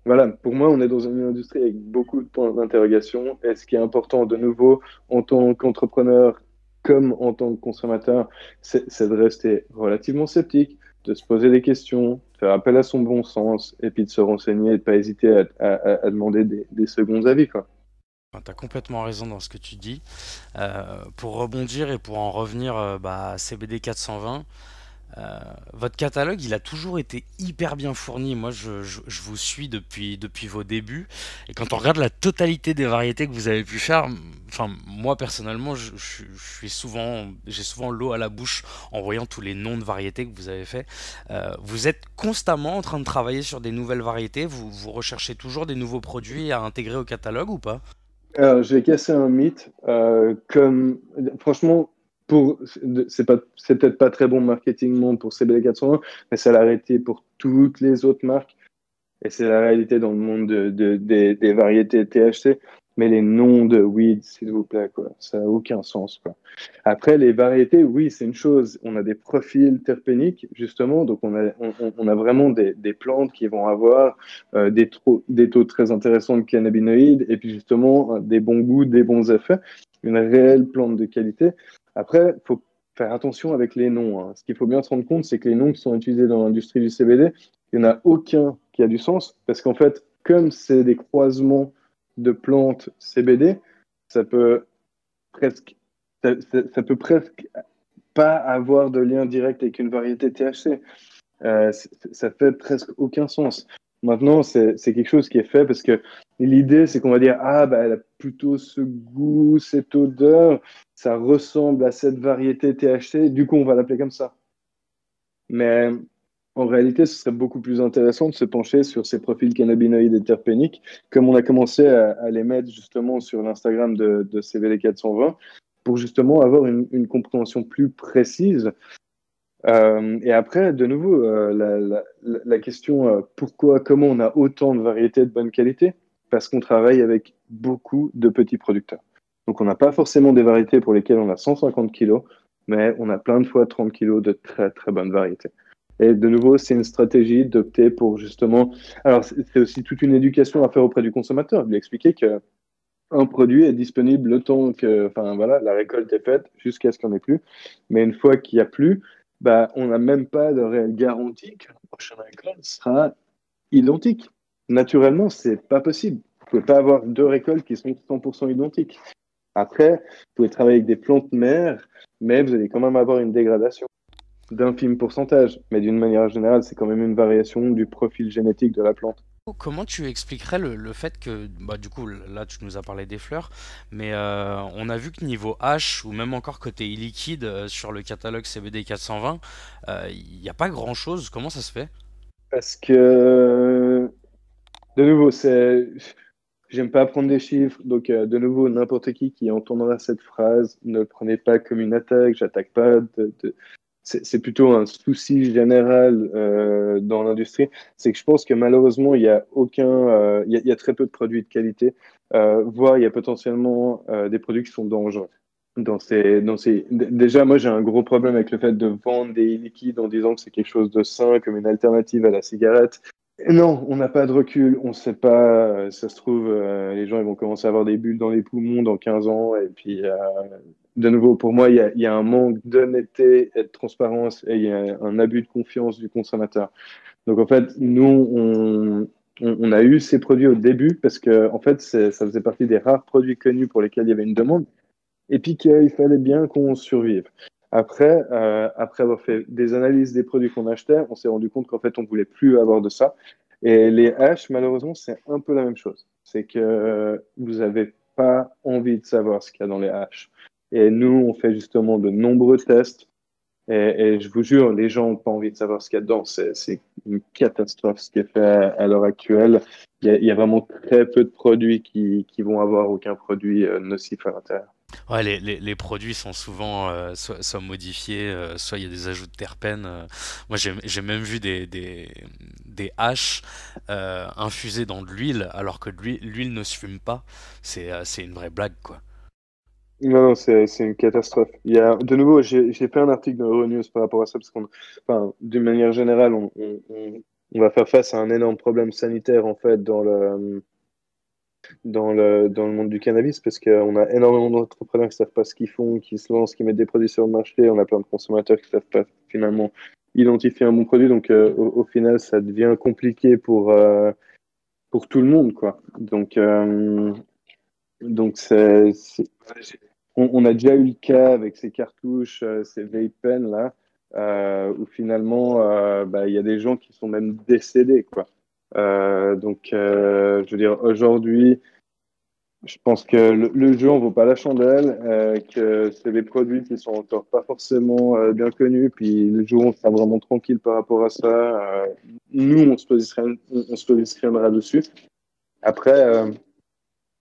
Voilà, pour moi, on est dans une industrie avec beaucoup de points d'interrogation. Et ce qui est important, de nouveau, en tant qu'entrepreneur comme en tant que consommateur, c'est de rester relativement sceptique, de se poser des questions, de faire appel à son bon sens, et puis de se renseigner et de pas hésiter à, demander des, seconds avis. Quoi. Tu as complètement raison dans ce que tu dis. Euh, pour rebondir et pour en revenir euh, bah, à CBD 420, euh, votre catalogue, il a toujours été hyper bien fourni. Moi, je, vous suis depuis, depuis vos débuts. Et quand on regarde la totalité des variétés que vous avez pu faire, enfin, moi personnellement, je, suis souvent, j'ai souvent l'eau à la bouche en voyant tous les noms de variétés que vous avez fait. Euh, vous êtes constamment en train de travailler sur des nouvelles variétés. Vous, recherchez toujours des nouveaux produits à intégrer au catalogue ou pas? Alors, je vais casser un mythe. Euh, comme, franchement, c'est c'est peut-être pas très bon marketingment pour CBD 420 mais ça l'a arrêté pour toutes les autres marques. Et c'est la réalité dans le monde de, des, variétés THC mais les noms de weed s'il vous plaît quoi. Ça n'a aucun sens quoi. Après les variétés oui c'est une chose. On a des profils terpéniques justement. Donc on a vraiment des, des, plantes qui vont avoir euh, des, des taux très intéressants de cannabinoïdes et puis justement des bons goûts des bons effets. Une réelle plante de qualité après, il faut faire attention avec les noms. Hein. Ce qu'il faut bien se rendre compte, c'est que les noms qui sont utilisés dans l'industrie du CBD, il n'y en a aucun qui a du sens, parce qu'en fait, comme c'est des croisements de plantes CBD, ça peut presque, ça, peut presque pas avoir de lien direct avec une variété THC. Euh, ça fait presque aucun sens. Maintenant, c'est quelque chose qui est fait parce que l'idée, c'est qu'on va dire, ah, bah, elle a plutôt ce goût, cette odeur, ça ressemble à cette variété THC, du coup, on va l'appeler comme ça. Mais en réalité, ce serait beaucoup plus intéressant de se pencher sur ces profils cannabinoïdes et terpéniques, comme on a commencé à, les mettre justement sur l'Instagram de, de, CVD 420, pour justement avoir une compréhension plus précise euh, et après, de nouveau, euh, la, question euh, pourquoi, comment on a autant de variétés de bonne qualité? Parce qu'on travaille avec beaucoup de petits producteurs. Donc on n'a pas forcément des variétés pour lesquelles on a 150 kilos, mais on a plein de fois 30 kilos de très très bonnes variétés. Et de nouveau, c'est une stratégie d'opter pour justement. Alors, c'est aussi toute une éducation à faire auprès du consommateur, de lui expliquer que un produit est disponible le temps que, enfin voilà, la récolte est faite jusqu'à ce qu'il n'y en ait plus. Mais une fois qu'il n'y a plus, bah, on n'a même pas de réelle garantie que la prochaine récolte sera identique. Naturellement, c'est pas possible. Vous ne pouvez pas avoir deux récoltes qui sont 100% identiques. Après, vous pouvez travailler avec des plantes mères, mais vous allez quand même avoir une dégradation d'infime pourcentage. Mais d'une manière générale, c'est quand même une variation du profil génétique de la plante. Comment tu expliquerais le, fait que, bah, du coup, là tu nous as parlé des fleurs, mais euh, on a vu que niveau H, ou même encore côté liquide euh, sur le catalogue CBD 420, il n'y a pas grand chose. Comment ça se fait? Parce que, de nouveau. J'aime pas prendre des chiffres, donc euh, de nouveau, n'importe qui qui entendra cette phrase, ne le prenez pas comme une attaque, j'attaque pas c'est plutôt un souci général euh, dans l'industrie, c'est que je pense que malheureusement, il y a aucun, euh, y très peu de produits de qualité, voire il y a potentiellement des produits qui sont dangereux. Dans ces, dans ces... Déjà, moi, j'ai un gros problème avec le fait de vendre des liquides en disant que c'est quelque chose de sain, comme une alternative à la cigarette. Non, on n'a pas de recul, on ne sait pas, ça se trouve, les gens vont commencer à avoir des bulles dans les poumons dans 15 ans, et puis de nouveau, pour moi, il y a, un manque d'honnêteté et de transparence et il y a un abus de confiance du consommateur. Donc, en fait, nous, on, a eu ces produits au début parce que, en fait, ça faisait partie des rares produits connus pour lesquels il y avait une demande et puis qu'il fallait bien qu'on survive. Après, euh, après avoir fait des analyses des produits qu'on achetait, on s'est rendu compte qu'en fait, on voulait plus avoir de ça. Et les haches, malheureusement, c'est un peu la même chose. C'est que vous n'avez pas envie de savoir ce qu'il y a dans les haches. Et nous, on fait justement de nombreux tests. Et, je vous jure, les gens n'ont pas envie de savoir ce qu'il y a dedans. C'est une catastrophe ce qui est fait à, l'heure actuelle. Il y, a, vraiment très peu de produits qui, qui vont avoir aucun produit euh, nocif à l'intérieur. Ouais, les, les, produits sont souvent euh, soit, soit, modifiés, euh, soit il y a des ajouts de terpènes. moi, j'ai même vu des, des, des haches infusées dans de l'huile, alors que l'huile ne se fume pas. C'est une vraie blague, quoi. Non, non, c'est une catastrophe. Il y a, de nouveau, j'ai fait un article dans Euronews par rapport à ça, parce qu'on, enfin, d'une manière générale, on, on, on, va faire face à un énorme problème sanitaire, en fait, dans le, dans le, dans le monde du cannabis, parce qu'on a énormément d'entrepreneurs qui ne savent pas ce qu'ils font, qui se lancent, qui mettent des produits sur le marché. On a plein de consommateurs qui ne savent pas finalement identifier un bon produit. Donc, euh, au, final, ça devient compliqué pour, euh, pour tout le monde, quoi. Donc, euh, donc c'est on, a déjà eu le cas avec ces cartouches, ces vape pens là, où finalement bah, il y a des gens qui sont même décédés quoi. Donc je veux dire aujourd'hui, je pense que le, jeu en vaut pas la chandelle, que c'est des produits qui sont encore pas forcément bien connus. Puis le jour où on sera vraiment tranquille par rapport à ça, nous on se positionnera, on, se positionnera dessus. Après,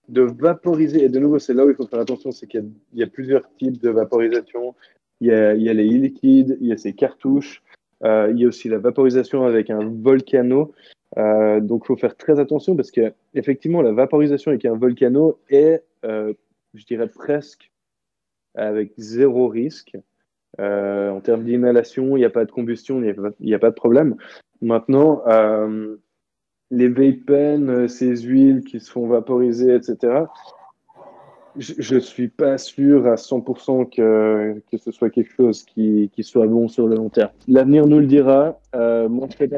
de vaporiser. Et de nouveau, c'est là où il faut faire attention, c'est qu'il y, a plusieurs types de vaporisation. Il y a, les liquides, il y a ces cartouches, euh, il y a aussi la vaporisation avec un volcano. Euh, donc, il faut faire très attention parce que effectivement, la vaporisation avec un volcano est, euh, je dirais presque avec zéro risque. en termes d'inhalation, il n'y a pas de combustion, il n'y a, pas de problème. Maintenant, les vape euh, ces huiles qui se font vaporiser, etc. Je ne suis pas sûr à 100% que, que ce soit quelque chose qui, soit bon sur le long terme. L'avenir nous le dira. Euh, moi, je fais,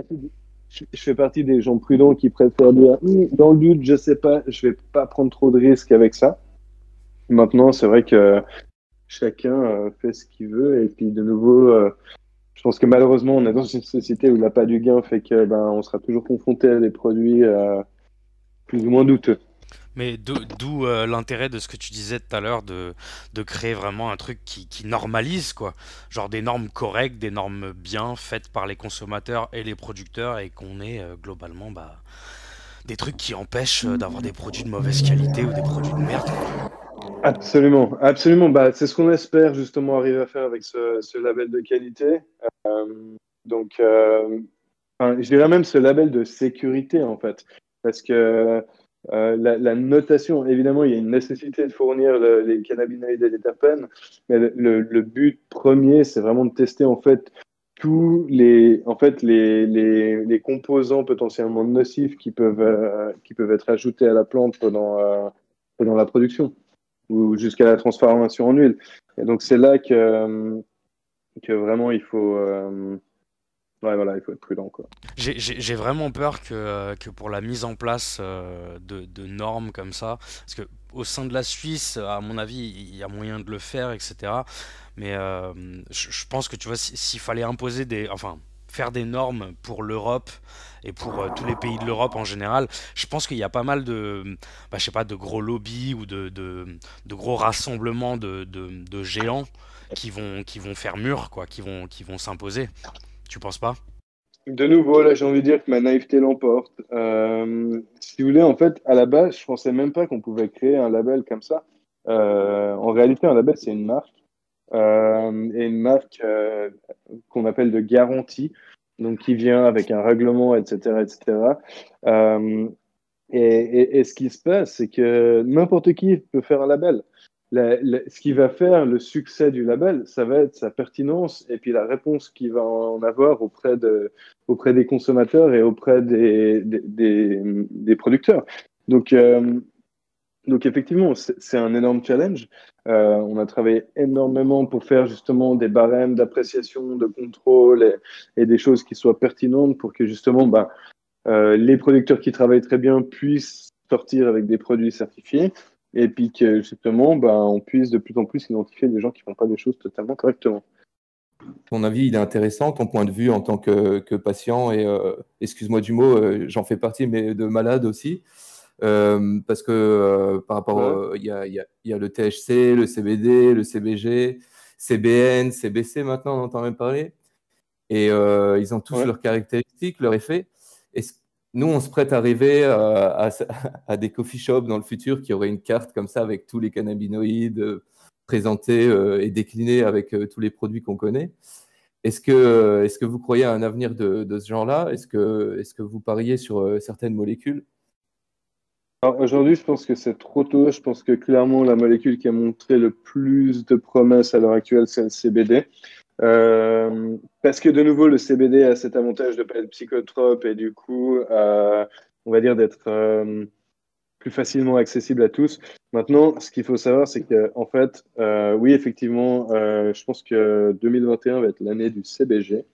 je, fais partie des gens prudents qui préfèrent dire hum, dans le doute, je sais pas, je vais pas prendre trop de risques avec ça. Maintenant, c'est vrai que chacun euh, fait ce qu'il veut et puis de nouveau, euh, je pense que malheureusement, on est dans une société où pas du gain fait que ben, on sera toujours confronté à des produits euh, plus ou moins douteux. Mais d'où euh, l'intérêt de ce que tu disais tout à l'heure de, de, créer vraiment un truc qui, normalise, quoi. Genre des normes correctes, des normes bien faites par les consommateurs et les producteurs et qu'on ait euh, globalement bah, des trucs qui empêchent d'avoir des produits de mauvaise qualité ou des produits de merde. Absolument, absolument. Bah, c'est ce qu'on espère justement arriver à faire avec ce, label de qualité. Euh, donc, euh, je dirais même ce label de sécurité en fait, parce que euh, la, notation, évidemment, il y a une nécessité de fournir les cannabinoïdes et les terpènes, mais le, but premier, c'est vraiment de tester en fait tous les, en fait, les, les, composants potentiellement nocifs qui peuvent, qui peuvent être ajoutés à la plante pendant, pendant la production ou jusqu'à la transformation en huile. Et donc c'est là que, euh, que vraiment il faut, euh, ouais, voilà, il faut être prudent. J'ai vraiment peur que, que, pour la mise en place euh, de, normes comme ça, parce que au sein de la Suisse, à mon avis, il y a moyen de le faire, etc. Mais je, je, pense que tu vois, s'il fallait imposer des, enfin, faire des normes pour l'Europe et pour euh, tous les pays de l'Europe en général, je pense qu'il y a pas mal de, bah, je sais pas, de gros lobbies ou de gros rassemblements de, de, géants qui vont, qui vont faire mur, quoi, qui vont, qui vont s'imposer. Tu penses pas? De nouveau, là, j'ai envie de dire que ma naïveté l'emporte. Euh, si vous voulez, en fait, à la base, je pensais même pas qu'on pouvait créer un label comme ça. Euh, en réalité, un label, c'est une marque. et une marque qu'on appelle de garantie donc qui vient avec un règlement, etc., etc. Euh, et, et, ce qui se passe, c'est que n'importe qui peut faire un label. Ce qui va faire le succès du label, ça va être sa pertinence et puis la réponse qu'il va en avoir auprès, de, auprès des consommateurs et auprès des, producteurs. Donc, euh, effectivement, c'est un énorme challenge. Euh, on a travaillé énormément pour faire justement des barèmes d'appréciation, de contrôle et, des choses qui soient pertinentes pour que justement bah, euh, les producteurs qui travaillent très bien puissent sortir avec des produits certifiés et puis que justement bah, on puisse de plus en plus identifier des gens qui ne font pas des choses totalement correctement. ton avis, il est intéressant, ton point de vue en tant que, que patient, et excuse-moi du mot, j'en fais partie, mais de malade aussi. parce que par rapport, il y, a, y, y, a, le THC, le CBD, le CBG, CBN, CBC maintenant, on entend même parler. Et ils ont tous leurs caractéristiques, leurs effets. Nous, on se prête à rêver à, à, des coffee shops dans le futur qui auraient une carte comme ça avec tous les cannabinoïdes présentés et déclinés avec tous les produits qu'on connaît. Est-ce que, est que vous croyez à un avenir de, de ce genre-là? Est-ce que, est que vous pariez sur certaines molécules? Aujourd'hui, je pense que c'est trop tôt. Je pense que clairement, la molécule qui a montré le plus de promesses à l'heure actuelle, c'est le CBD. Euh, parce que de nouveau, le CBD a cet avantage de ne pas être psychotrope et du coup, euh, on va dire d'être euh, plus facilement accessible à tous. Maintenant, ce qu'il faut savoir, c'est que en fait, oui, effectivement, je pense que 2021 va être l'année du CBG.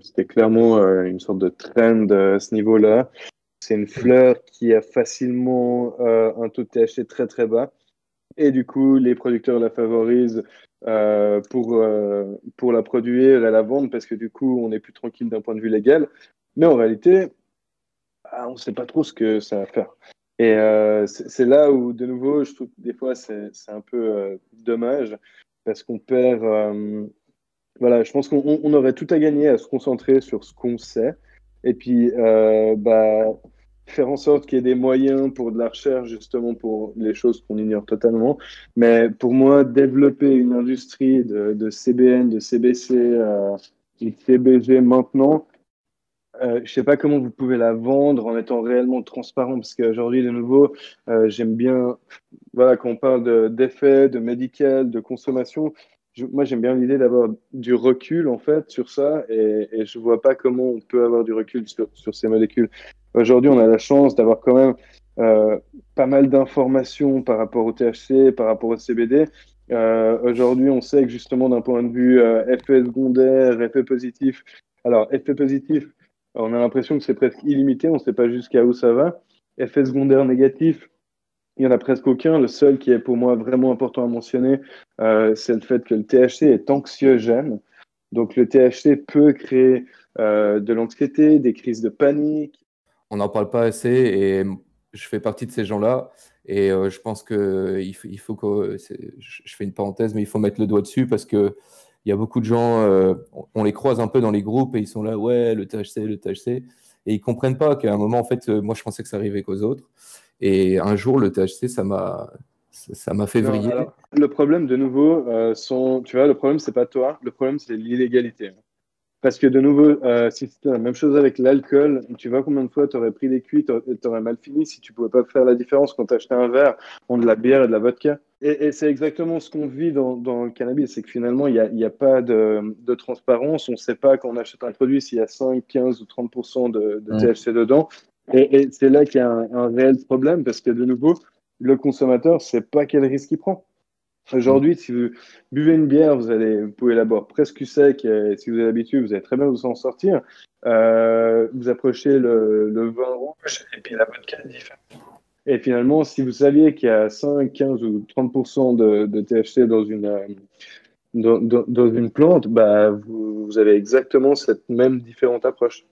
C'était clairement une sorte de trend à ce niveau-là. C'est une fleur qui a facilement un taux de THC très très bas. Et du coup, les producteurs la favorisent euh, pour, euh, pour la produire et la vendre parce que du coup, on est plus tranquille d'un point de vue légal. Mais en réalité, ah, on ne sait pas trop ce que ça va faire. Et euh, c'est là où, de nouveau, je trouve que des fois, c'est un peu dommage parce qu'on perd. voilà, je pense qu'on aurait tout à gagner à se concentrer sur ce qu'on sait. Et puis, bah, faire en sorte qu'il y ait des moyens pour de la recherche, justement pour les choses qu'on ignore totalement. Mais pour moi, développer une industrie de, de CBN, de CBC euh, de CBG maintenant, euh, je sais pas comment vous pouvez la vendre en étant réellement transparent, parce qu'aujourd'hui, de nouveau, euh, j'aime bien, voilà, quand on parle d'effets, de, médical, de consommation, moi j'aime bien l'idée d'avoir du recul en fait sur ça, et, et je vois pas comment on peut avoir du recul sur, sur ces molécules. Aujourd'hui, on a la chance d'avoir quand même euh, pas mal d'informations par rapport au THC, par rapport au CBD. Euh, aujourd'hui, on sait que justement d'un point de vue euh, effet secondaire, effet positif, alors effet positif, on a l'impression que c'est presque illimité, on ne sait pas jusqu'à où ça va. Effet secondaire négatif, il n'y en a presque aucun. Le seul qui est pour moi vraiment important à mentionner, c'est le fait que le THC est anxiogène. Donc le THC peut créer de l'anxiété, des crises de panique, on n'en parle pas assez et je fais partie de ces gens-là. Et euh, je pense qu'il il faut que. Je fais une parenthèse, mais il faut mettre le doigt dessus parce que il y a beaucoup de gens, euh, on les croise un peu dans les groupes et ils sont là, ouais, le THC, le THC. Et ils comprennent pas qu'à un moment, en fait, euh, moi, je pensais que ça arrivait qu'aux autres. Et un jour, le THC, ça m'a. Ça m'a fait vriller. le problème, de nouveau, sont, tu vois, le problème, c'est pas toi, le problème, c'est l'illégalité. Parce que de nouveau, euh, si c'était la même chose avec l'alcool, tu vois combien de fois tu aurais pris des cuits, tu aurais mal fini si tu pouvais pas faire la différence quand tu achetais un verre entre de la bière et de la vodka. Et, c'est exactement ce qu'on vit dans, dans, le cannabis, c'est que finalement, il n'y a, y a, pas de, de transparence. On ne sait pas quand on achète un produit s'il y a 5, 15 ou 30 de, de THC dedans. Et, et c'est là qu'il y a un, un, réel problème parce que de nouveau, le consommateur ne sait pas quel risque il prend. Aujourd'hui, si vous buvez une bière, vous, allez, vous pouvez la boire presque sec. Et si vous avez l'habitude, vous allez très bien vous en sortir. Euh, vous approchez le, le, vin rouge et puis la vodka. Et finalement, si vous saviez qu'il y a 5, 15 ou 30% de, de, THC dans une, euh, dans, dans, dans, une plante, bah, vous, vous avez exactement cette même différente approche.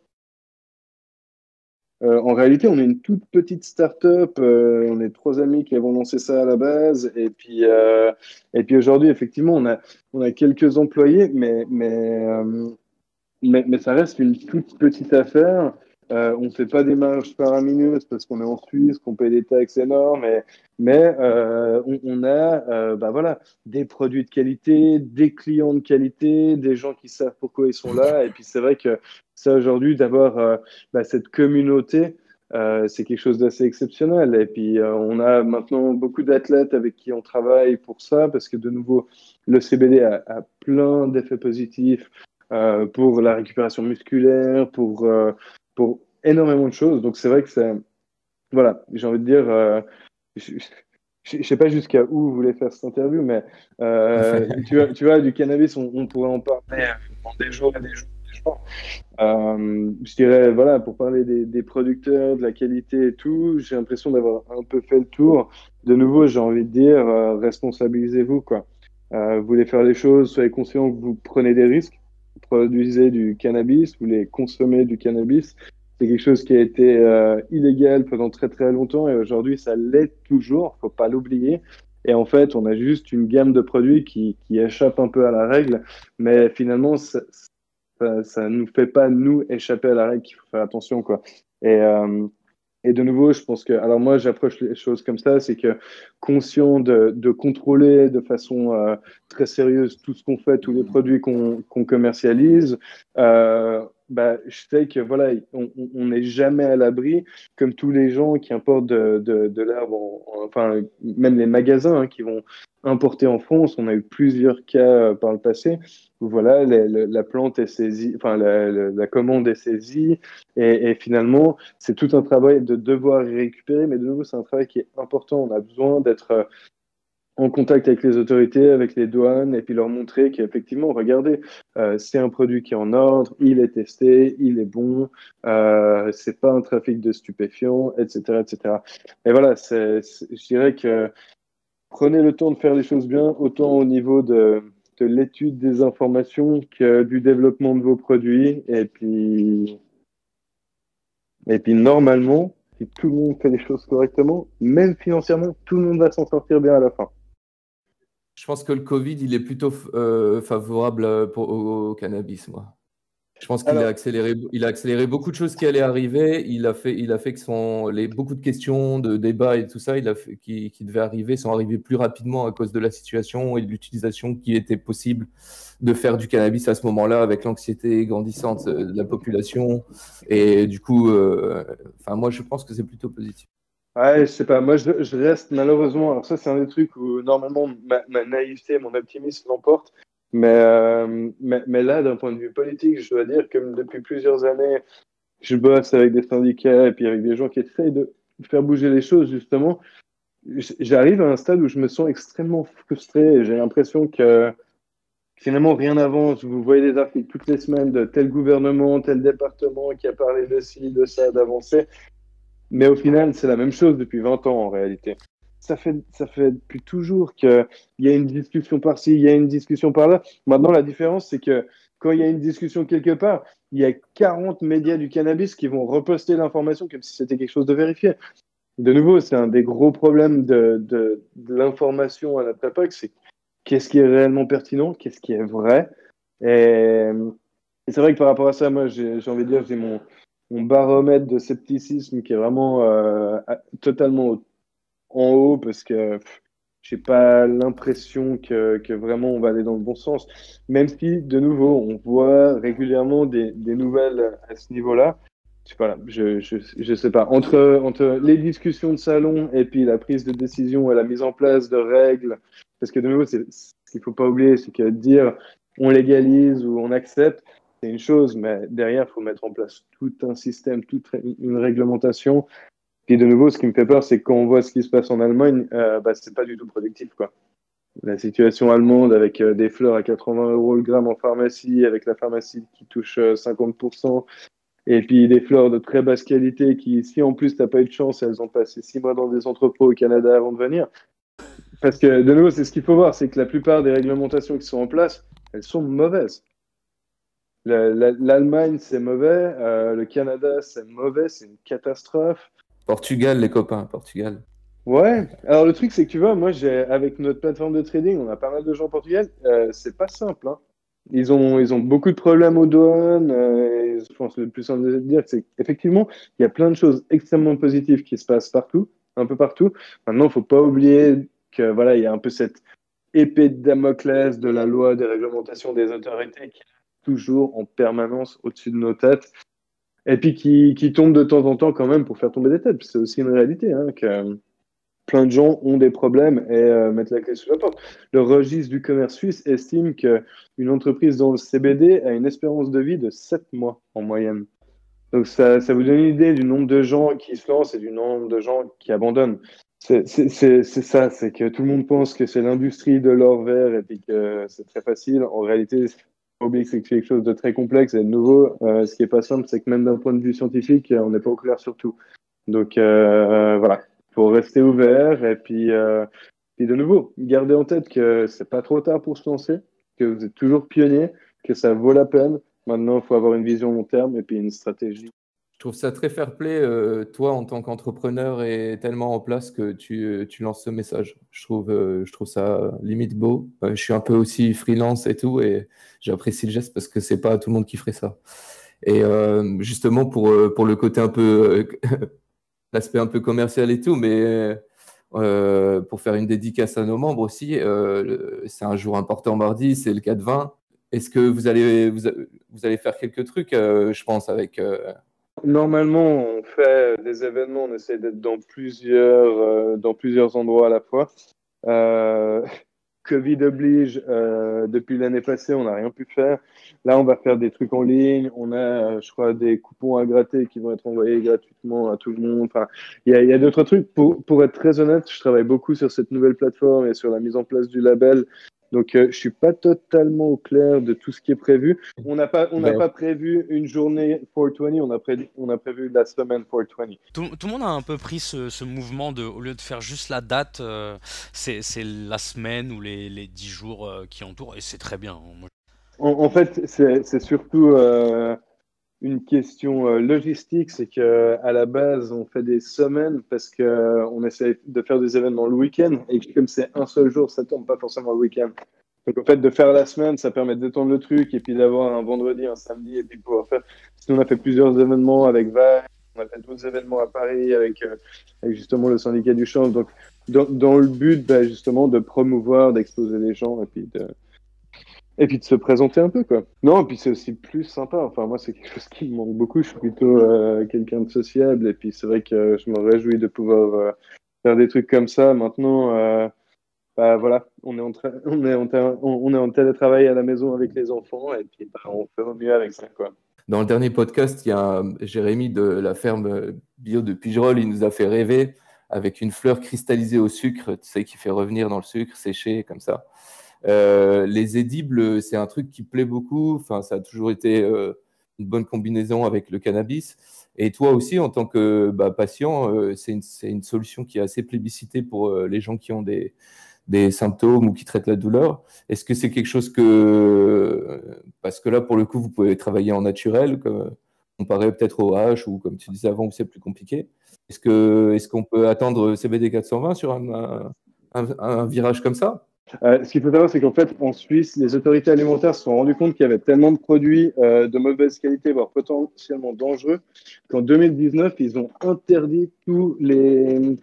Euh, en réalité, on est une toute petite start-up. Euh, on est trois amis qui avons lancé ça à la base. Et puis, euh, et puis aujourd'hui, effectivement, on a, on a quelques employés, mais, mais, mais, mais, ça reste une toute petite affaire. Euh, on ne fait pas des marges faramineuses parce qu'on est en Suisse, qu'on paye des taxes énormes, mais, mais euh, on, a euh, bah voilà, des produits de qualité, des clients de qualité, des gens qui savent pourquoi ils sont là. Et puis c'est vrai que ça aujourd'hui, d'avoir euh, bah, cette communauté, c'est quelque chose d'assez exceptionnel. Et puis on a maintenant beaucoup d'athlètes avec qui on travaille pour ça, parce que de nouveau, le CBD a plein d'effets positifs. pour la récupération musculaire, pour pour énormément de choses. Donc c'est vrai que c'est. Voilà, j'ai envie de dire. Euh, je ne sais pas jusqu'à où vous voulez faire cette interview, mais euh, tu, vois, tu vois, du cannabis, on, pourrait en parler pendant des jours et des jours. Euh, je dirais, voilà, pour parler des, des, producteurs, de la qualité et tout, j'ai l'impression d'avoir un peu fait le tour. De nouveau, j'ai envie de dire, responsabilisez-vous, quoi. vous voulez faire les choses, soyez conscient que vous prenez des risques. Produisez du cannabis, vous voulez consommer du cannabis. C'est quelque chose qui a été illégal pendant très très longtemps et aujourd'hui ça l'est toujours, faut pas l'oublier. Et en fait, on a juste une gamme de produits qui, qui échappe un peu à la règle, mais finalement, ça, ça, nous fait pas nous échapper à la règle. Il faut faire attention, quoi. Et, euh, et de nouveau, je pense que, alors moi, j'approche les choses comme ça, c'est que conscient de, de, contrôler de façon euh, très sérieuse tout ce qu'on fait, tous les produits qu'on commercialise, euh, bah, je sais que voilà, on n'est jamais à l'abri, comme tous les gens qui importent de, l'herbe, enfin même les magasins hein, qui vont importer en France. On a eu plusieurs cas euh, par le passé où voilà, la plante est saisie, enfin la, commande est saisie et, et finalement c'est tout un travail de devoir récupérer, mais de nouveau c'est un travail qui est important. On a besoin d'être euh, en contact avec les autorités, avec les douanes, et puis leur montrer qu'effectivement, regardez, euh, c'est un produit qui est en ordre, il est testé, il est bon, euh, c'est pas un trafic de stupéfiants, etc., etc. Et voilà, c'est, je dirais que prenez le temps de faire les choses bien, autant au niveau de, de l'étude des informations que du développement de vos produits, et puis, et puis normalement, si tout le monde fait les choses correctement, même financièrement, tout le monde va s'en sortir bien à la fin. Je pense que le Covid, il est plutôt euh, favorable euh, pour, au, cannabis, moi. Je pense qu'il a accéléré, il a accéléré beaucoup de choses qui allaient arriver. Il a fait, il a fait que son, les, beaucoup de questions, de débats et tout ça, il a fait, qui, qui devaient arriver, sont arrivés plus rapidement à cause de la situation et de l'utilisation qui était possible de faire du cannabis à ce moment-là avec l'anxiété grandissante de la population. Et du coup, euh, enfin, moi, je pense que c'est plutôt positif. Ouais, je sais pas. Moi, je, reste malheureusement. Alors, ça, c'est un des trucs où normalement ma, naïveté, mon optimisme l'emporte. Mais, euh, mais, mais, là, d'un point de vue politique, je dois dire que depuis plusieurs années, je bosse avec des syndicats et puis avec des gens qui essayent de faire bouger les choses, justement. J'arrive à un stade où je me sens extrêmement frustré. J'ai l'impression que finalement rien n'avance. Vous voyez des articles toutes les semaines de tel gouvernement, tel département qui a parlé de ci, de ça, d'avancer. Mais au final, c'est la même chose depuis 20 ans en réalité. Ça fait, ça fait depuis toujours qu'il y a une discussion par-ci, il y a une discussion par-là. Maintenant, la différence, c'est que quand il y a une discussion quelque part, il y a 40 médias du cannabis qui vont reposter l'information comme si c'était quelque chose de vérifié. De nouveau, c'est un des gros problèmes de, de, l'information à notre époque, c'est qu'est-ce qui est réellement pertinent, qu'est-ce qui est vrai. Et, et c'est vrai que par rapport à ça, moi, j'ai envie de dire, j'ai mon, mon baromètre de scepticisme qui est vraiment euh, totalement en haut parce que j'ai pas l'impression que, que, vraiment on va aller dans le bon sens. Même si, de nouveau, on voit régulièrement des, des nouvelles à ce niveau-là. Voilà, je, je, je sais pas. Entre, entre les discussions de salon et puis la prise de décision et la mise en place de règles, parce que de nouveau, ce qu'il faut pas oublier, c'est que dire on légalise ou on accepte, c'est une chose, mais derrière, il faut mettre en place tout un système, toute une réglementation. Et de nouveau, ce qui me fait peur, c'est quand on voit ce qui se passe en Allemagne, euh, bah, c'est pas du tout productif, quoi. La situation allemande avec euh, des fleurs à 80 euros le gramme en pharmacie, avec la pharmacie qui touche 50%, euh, et puis des fleurs de très basse qualité qui, si en plus t'as pas eu de chance, elles ont passé six mois dans des entrepôts au Canada avant de venir. Parce que de nouveau, c'est ce qu'il faut voir, c'est que la plupart des réglementations qui sont en place, elles sont mauvaises. L'Allemagne, c'est mauvais. Euh, le Canada, c'est mauvais. C'est une catastrophe. Portugal, les copains, Portugal. Ouais. Alors, le truc, c'est que tu vois, moi, avec notre plateforme de trading, on a pas mal de gens au Portugal. Euh, c'est pas simple. Hein. Ils, ont, ils ont beaucoup de problèmes aux douanes. Euh, je pense que le plus simple de dire, c'est qu'effectivement, il y a plein de choses extrêmement positives qui se passent partout, un peu partout. Maintenant, il faut pas oublier que voilà, il y a un peu cette épée de Damoclès de la loi des réglementations des autorités qui toujours en permanence au-dessus de nos têtes. Et puis qui, qui tombe de temps en temps quand même pour faire tomber des têtes. C'est aussi une réalité hein, que plein de gens ont des problèmes et euh, mettent la clé sous la porte. Le registre du commerce suisse estime qu'une entreprise dans le CBD a une espérance de vie de 7 mois en moyenne. Donc ça, ça vous donne une idée du nombre de gens qui se lancent et du nombre de gens qui abandonnent. C'est ça, c'est que tout le monde pense que c'est l'industrie de l'or vert et puis que c'est très facile. En réalité, oublier que c'est quelque chose de très complexe et de nouveau. Euh, ce qui est pas simple, c'est que même d'un point de vue scientifique, on n'est pas au clair sur tout. Donc euh, voilà, faut rester ouvert et puis euh, Puis de nouveau, gardez en tête que c'est pas trop tard pour se lancer, que vous êtes toujours pionnier, que ça vaut la peine. Maintenant, il faut avoir une vision long terme et puis une stratégie. Je trouve ça très fair play. Euh, toi, en tant qu'entrepreneur, est tellement en place que tu, tu, lances ce message. Je trouve, euh, je trouve ça limite beau. je suis un peu aussi freelance et tout, et j'apprécie le geste parce que c'est pas tout le monde qui ferait ça. Et euh, justement, pour, pour le côté un peu, l'aspect un peu commercial et tout, mais pour faire une dédicace à nos membres aussi, c'est un jour important mardi, c'est le 4-20. Est-ce que vous allez, vous, vous, allez faire quelques trucs, je pense, avec Normalement, on fait des événements, on essaie d'être dans plusieurs, euh, dans plusieurs endroits à la fois. Euh, Covid oblige, euh, depuis l'année passée, on n'a rien pu faire. Là, on va faire des trucs en ligne. On a, je crois, des coupons à gratter qui vont être envoyés gratuitement à tout le monde. Il y a, d'autres trucs. Pour être très honnête, je travaille beaucoup sur cette nouvelle plateforme et sur la mise en place du label. Donc, euh, je suis pas totalement au clair de tout ce qui est prévu. On n'a pas, on n'a pas prévu une journée 420, on a, prévu, on a prévu la semaine 420. Tout, tout, le monde a un peu pris ce, ce, mouvement de, au lieu de faire juste la date, euh, c'est la semaine ou les, les 10 jours euh, qui entourent, et c'est très bien. Hein, en, en, fait, c'est surtout euh, une question euh, logistique, c'est que à la base, on fait des semaines parce que euh, on essaie de faire des événements le week-end et comme c'est un seul jour, ça tombe pas forcément le week-end. Donc en fait, de faire la semaine, ça permet d'étendre le truc et puis d'avoir un vendredi, un samedi et puis pouvoir faire. Sinon, on a fait plusieurs événements avec VAR, on a fait d'autres événements à Paris avec, euh, justement le syndicat du change. Donc dans, dans le but, bah, justement, de promouvoir, d'exposer les gens et puis de et puis de se présenter un peu, quoi. Non, et puis c'est aussi plus sympa. Enfin, moi, c'est quelque chose qui me manque beaucoup. Je suis plutôt euh, quelqu'un de sociable. Et puis c'est vrai que je me réjouis de pouvoir euh, faire des trucs comme ça. Maintenant, euh, bah, voilà, on est, en on, est en on est en télétravail à la maison avec les enfants. Et puis bah, on fait au mieux avec ça, quoi. Dans le dernier podcast, il y a Jérémy de la ferme bio de Pigerolles. Il nous a fait rêver avec une fleur cristallisée au sucre, tu sais, qui fait revenir dans le sucre séché, comme ça. Euh, les édibles, c'est un truc qui plaît beaucoup. Enfin, ça a toujours été euh, une bonne combinaison avec le cannabis. Et toi aussi, en tant que bah, patient, euh, c'est une, solution qui est assez plébiscitée pour les gens qui ont des, symptômes ou qui traitent la douleur. Est-ce que c'est quelque chose que, parce que là, pour le coup, vous pouvez travailler en naturel, comparé peut-être au H ou comme tu disais avant, où c'est plus compliqué. Est-ce qu'on peut attendre CBD 420 sur un, un virage comme ça? Euh, ce qu'il faut savoir, c'est qu'en fait, en Suisse, les autorités alimentaires se sont rendues compte qu'il y avait tellement de produits euh, de mauvaise qualité, voire potentiellement dangereux, qu'en 2019, ils ont interdit tous les,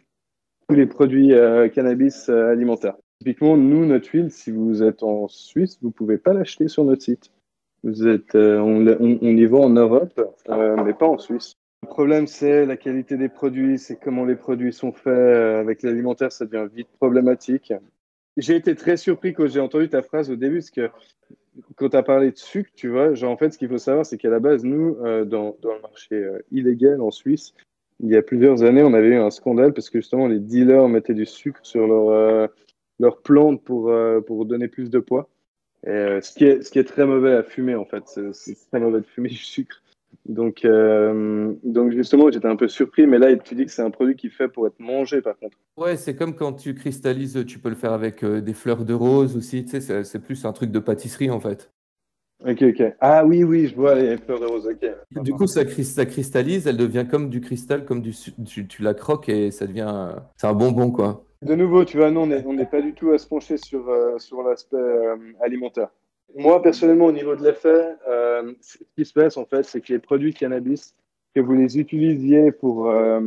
produits euh, cannabis alimentaires. Typiquement, nous, notre huile, si vous êtes en Suisse, vous ne pouvez pas l'acheter sur notre site. Vous êtes, on, on, on, y va en Europe, mais pas en Suisse. Le problème, c'est la qualité des produits, c'est comment les produits sont faits. Avec l'alimentaire, ça devient vite problématique j'ai été très surpris quand j'ai entendu ta phrase au début, parce que quand tu as parlé de sucre, tu vois, genre en fait, ce qu'il faut savoir, c'est qu'à la base, nous, euh, dans, dans, le marché euh, illégal en Suisse, il y a plusieurs années, on avait eu un scandale parce que justement, les dealers mettaient du sucre sur leur, euh, leur pour, euh, pour donner plus de poids. Et, ce, qui est, ce qui est très mauvais à fumer, en fait. C'est très mauvais de fumer du sucre. Donc, euh, donc justement, j'étais un peu surpris, mais là, tu dis que c'est un produit qui fait pour être mangé, par contre. Ouais, c'est comme quand tu cristallises, tu peux le faire avec euh, des fleurs de rose aussi, tu sais, c'est plus un truc de pâtisserie en fait. Ok, ok. Ah oui, oui, je vois les fleurs de rose, ok. Du coup, ça, ça cristallise, elle devient comme du cristal, comme du, tu, tu la croques et ça devient, c'est un bonbon quoi. De nouveau, tu vois, non, on n'est pas du tout à se pencher sur, euh, sur l'aspect alimentaire. Moi, personnellement, au niveau de l'effet, euh, ce qui se passe, en fait, c'est que les produits cannabis, que vous les utilisiez pour, euh,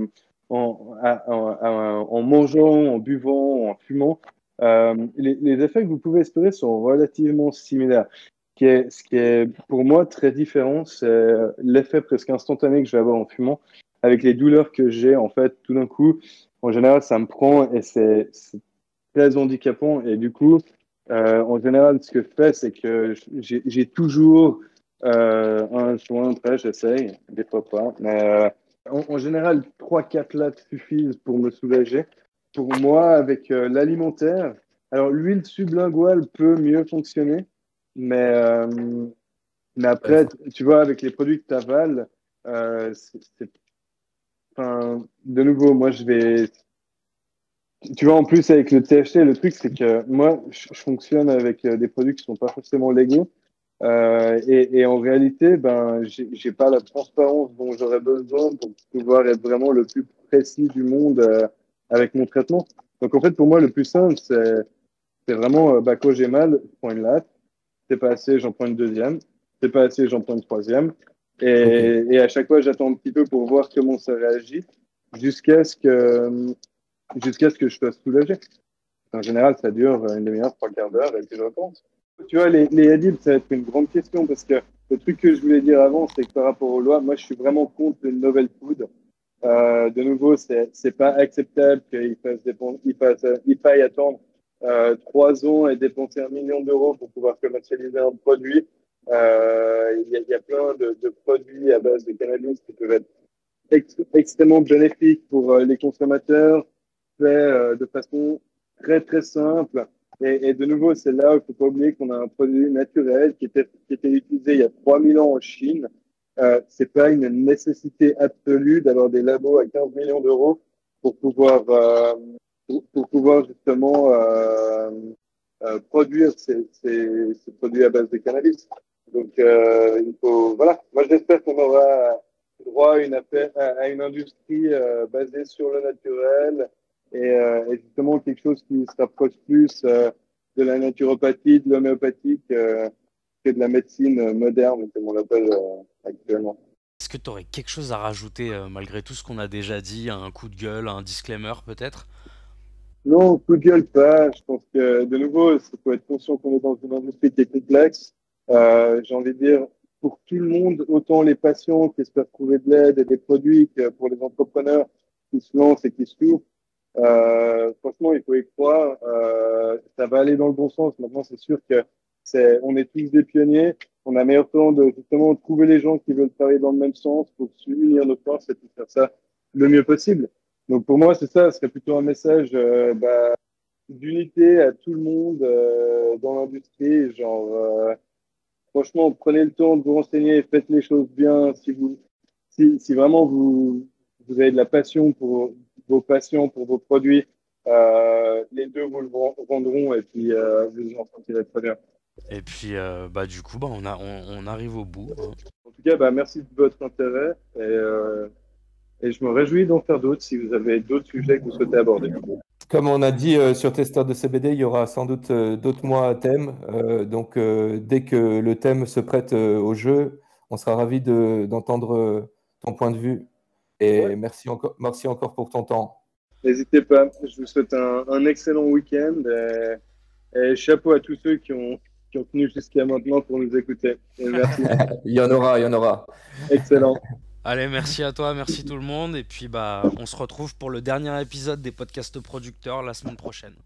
en, en, en, mangeant, en buvant, en fumant, euh, les, les, effets que vous pouvez espérer sont relativement similaires. Ce qui est, ce qui est pour moi très différent, c'est l'effet presque instantané que je vais avoir en fumant, avec les douleurs que j'ai, en fait, tout d'un coup, en général, ça me prend et c'est très handicapant. Et du coup, euh, en général, ce que je fais, c'est que j'ai toujours euh, un joint prêt, j'essaye, des fois pas. Mais euh, en, en, général, 3-4 lattes suffisent pour me soulager. Pour moi, avec l'alimentaire, alors l'huile sublinguale peut mieux fonctionner, mais, mais après, tu vois, avec les produits que tu avales, c'est. Enfin, de nouveau, moi, je vais Tu vois, en plus, avec le THC, le truc, c'est que moi, je, fonctionne avec euh, des produits qui sont pas forcément légaux. Euh, et, et, en réalité, ben, j'ai pas la transparence dont j'aurais besoin pour pouvoir être vraiment le plus précis du monde euh, avec mon traitement. Donc, en fait, pour moi, le plus simple, c'est vraiment, euh, bah, quand j'ai mal, je prends une latte. C'est pas assez, j'en prends une deuxième. C'est pas assez, j'en prends une troisième. Et, et à chaque fois, j'attends un petit peu pour voir comment ça réagit jusqu'à ce que jusqu'à ce que je sois soulagé. En général, ça dure une demi-heure, trois quarts d'heure, et puis je repense. Tu vois, les, les ça va être une grande question parce que le truc que je voulais dire avant, c'est que par rapport aux lois, moi, je suis vraiment contre une nouvelle food. Euh, de nouveau, c'est c'est pas acceptable qu'il fasse, il fasse, il faille attendre euh, trois ans et dépenser un million d'euros pour pouvoir commercialiser un produit. Euh, il y, a, y, a, plein de, de, produits à base de cannabis qui peuvent être extrêmement bénéfiques pour euh, les consommateurs, fait euh, de façon très très simple. Et, et de nouveau, c'est là où il faut pas oublier qu'on a un produit naturel qui était, qui était utilisé il y a 3000 ans en Chine. Euh, c'est pas une nécessité absolue d'avoir des labos à 15 millions d'euros pour pouvoir euh, pour, pouvoir justement euh, euh, produire ces, ces, ces, produits à base de cannabis. Donc euh, il faut voilà. Moi j'espère qu'on aura droit à une, à une industrie basée sur le naturel, et, euh, et, justement quelque chose qui se rapproche plus euh, de la naturopathie, de l'homéopathie que, que, de la médecine moderne, comme on l'appelle euh, actuellement. Est-ce que tu aurais quelque chose à rajouter malgré tout ce qu'on a déjà dit, un coup de gueule, un disclaimer peut-être? Non, coup de gueule pas. Je pense que de nouveau, il faut être conscient qu'on est dans une industrie qui est complexe. Euh, J'ai envie de dire, pour tout le monde, autant les patients qui espèrent trouver de l'aide et des produits que pour les entrepreneurs qui se lancent et qui souffrent. Euh, franchement, il faut y croire. Euh, ça va aller dans le bon sens. Maintenant, c'est sûr que c'est, on est tous des pionniers. On a meilleur temps de justement trouver les gens qui veulent travailler dans le même sens pour s'unir nos forces et pour faire ça le mieux possible. Donc pour moi, c'est ça. Ce serait plutôt un message euh, bah, d'unité à tout le monde euh, dans l'industrie. Genre, euh, franchement, prenez le temps de vous renseigner, faites les choses bien. Si vous, si, si vraiment vous vous avez de la passion pour vos patients, pour vos produits, euh, les deux vous le vendront et puis euh, vous en sentirez très bien. Et puis, euh, bah, du coup, bah, on, a, on, on arrive au bout. Hein. En tout cas, bah, merci de votre intérêt et, euh, et je me réjouis d'en faire d'autres si vous avez d'autres sujets que vous souhaitez aborder. Comme on a dit euh, sur Testeur de CBD, il y aura sans doute euh, d'autres mois à thème. Euh, donc, dès que le thème se prête au jeu, on sera ravi d'entendre ton point de vue et ouais. merci, encore, merci encore pour ton temps. N'hésitez pas. Je vous souhaite un, un excellent week-end. Et, et, chapeau à tous ceux qui ont, qui ont tenu jusqu'à maintenant pour nous écouter. Et merci. il y en aura, il y en aura. Excellent. Allez, merci à toi, merci tout le monde. Et puis, bah, on se retrouve pour le dernier épisode des podcasts producteurs la semaine prochaine.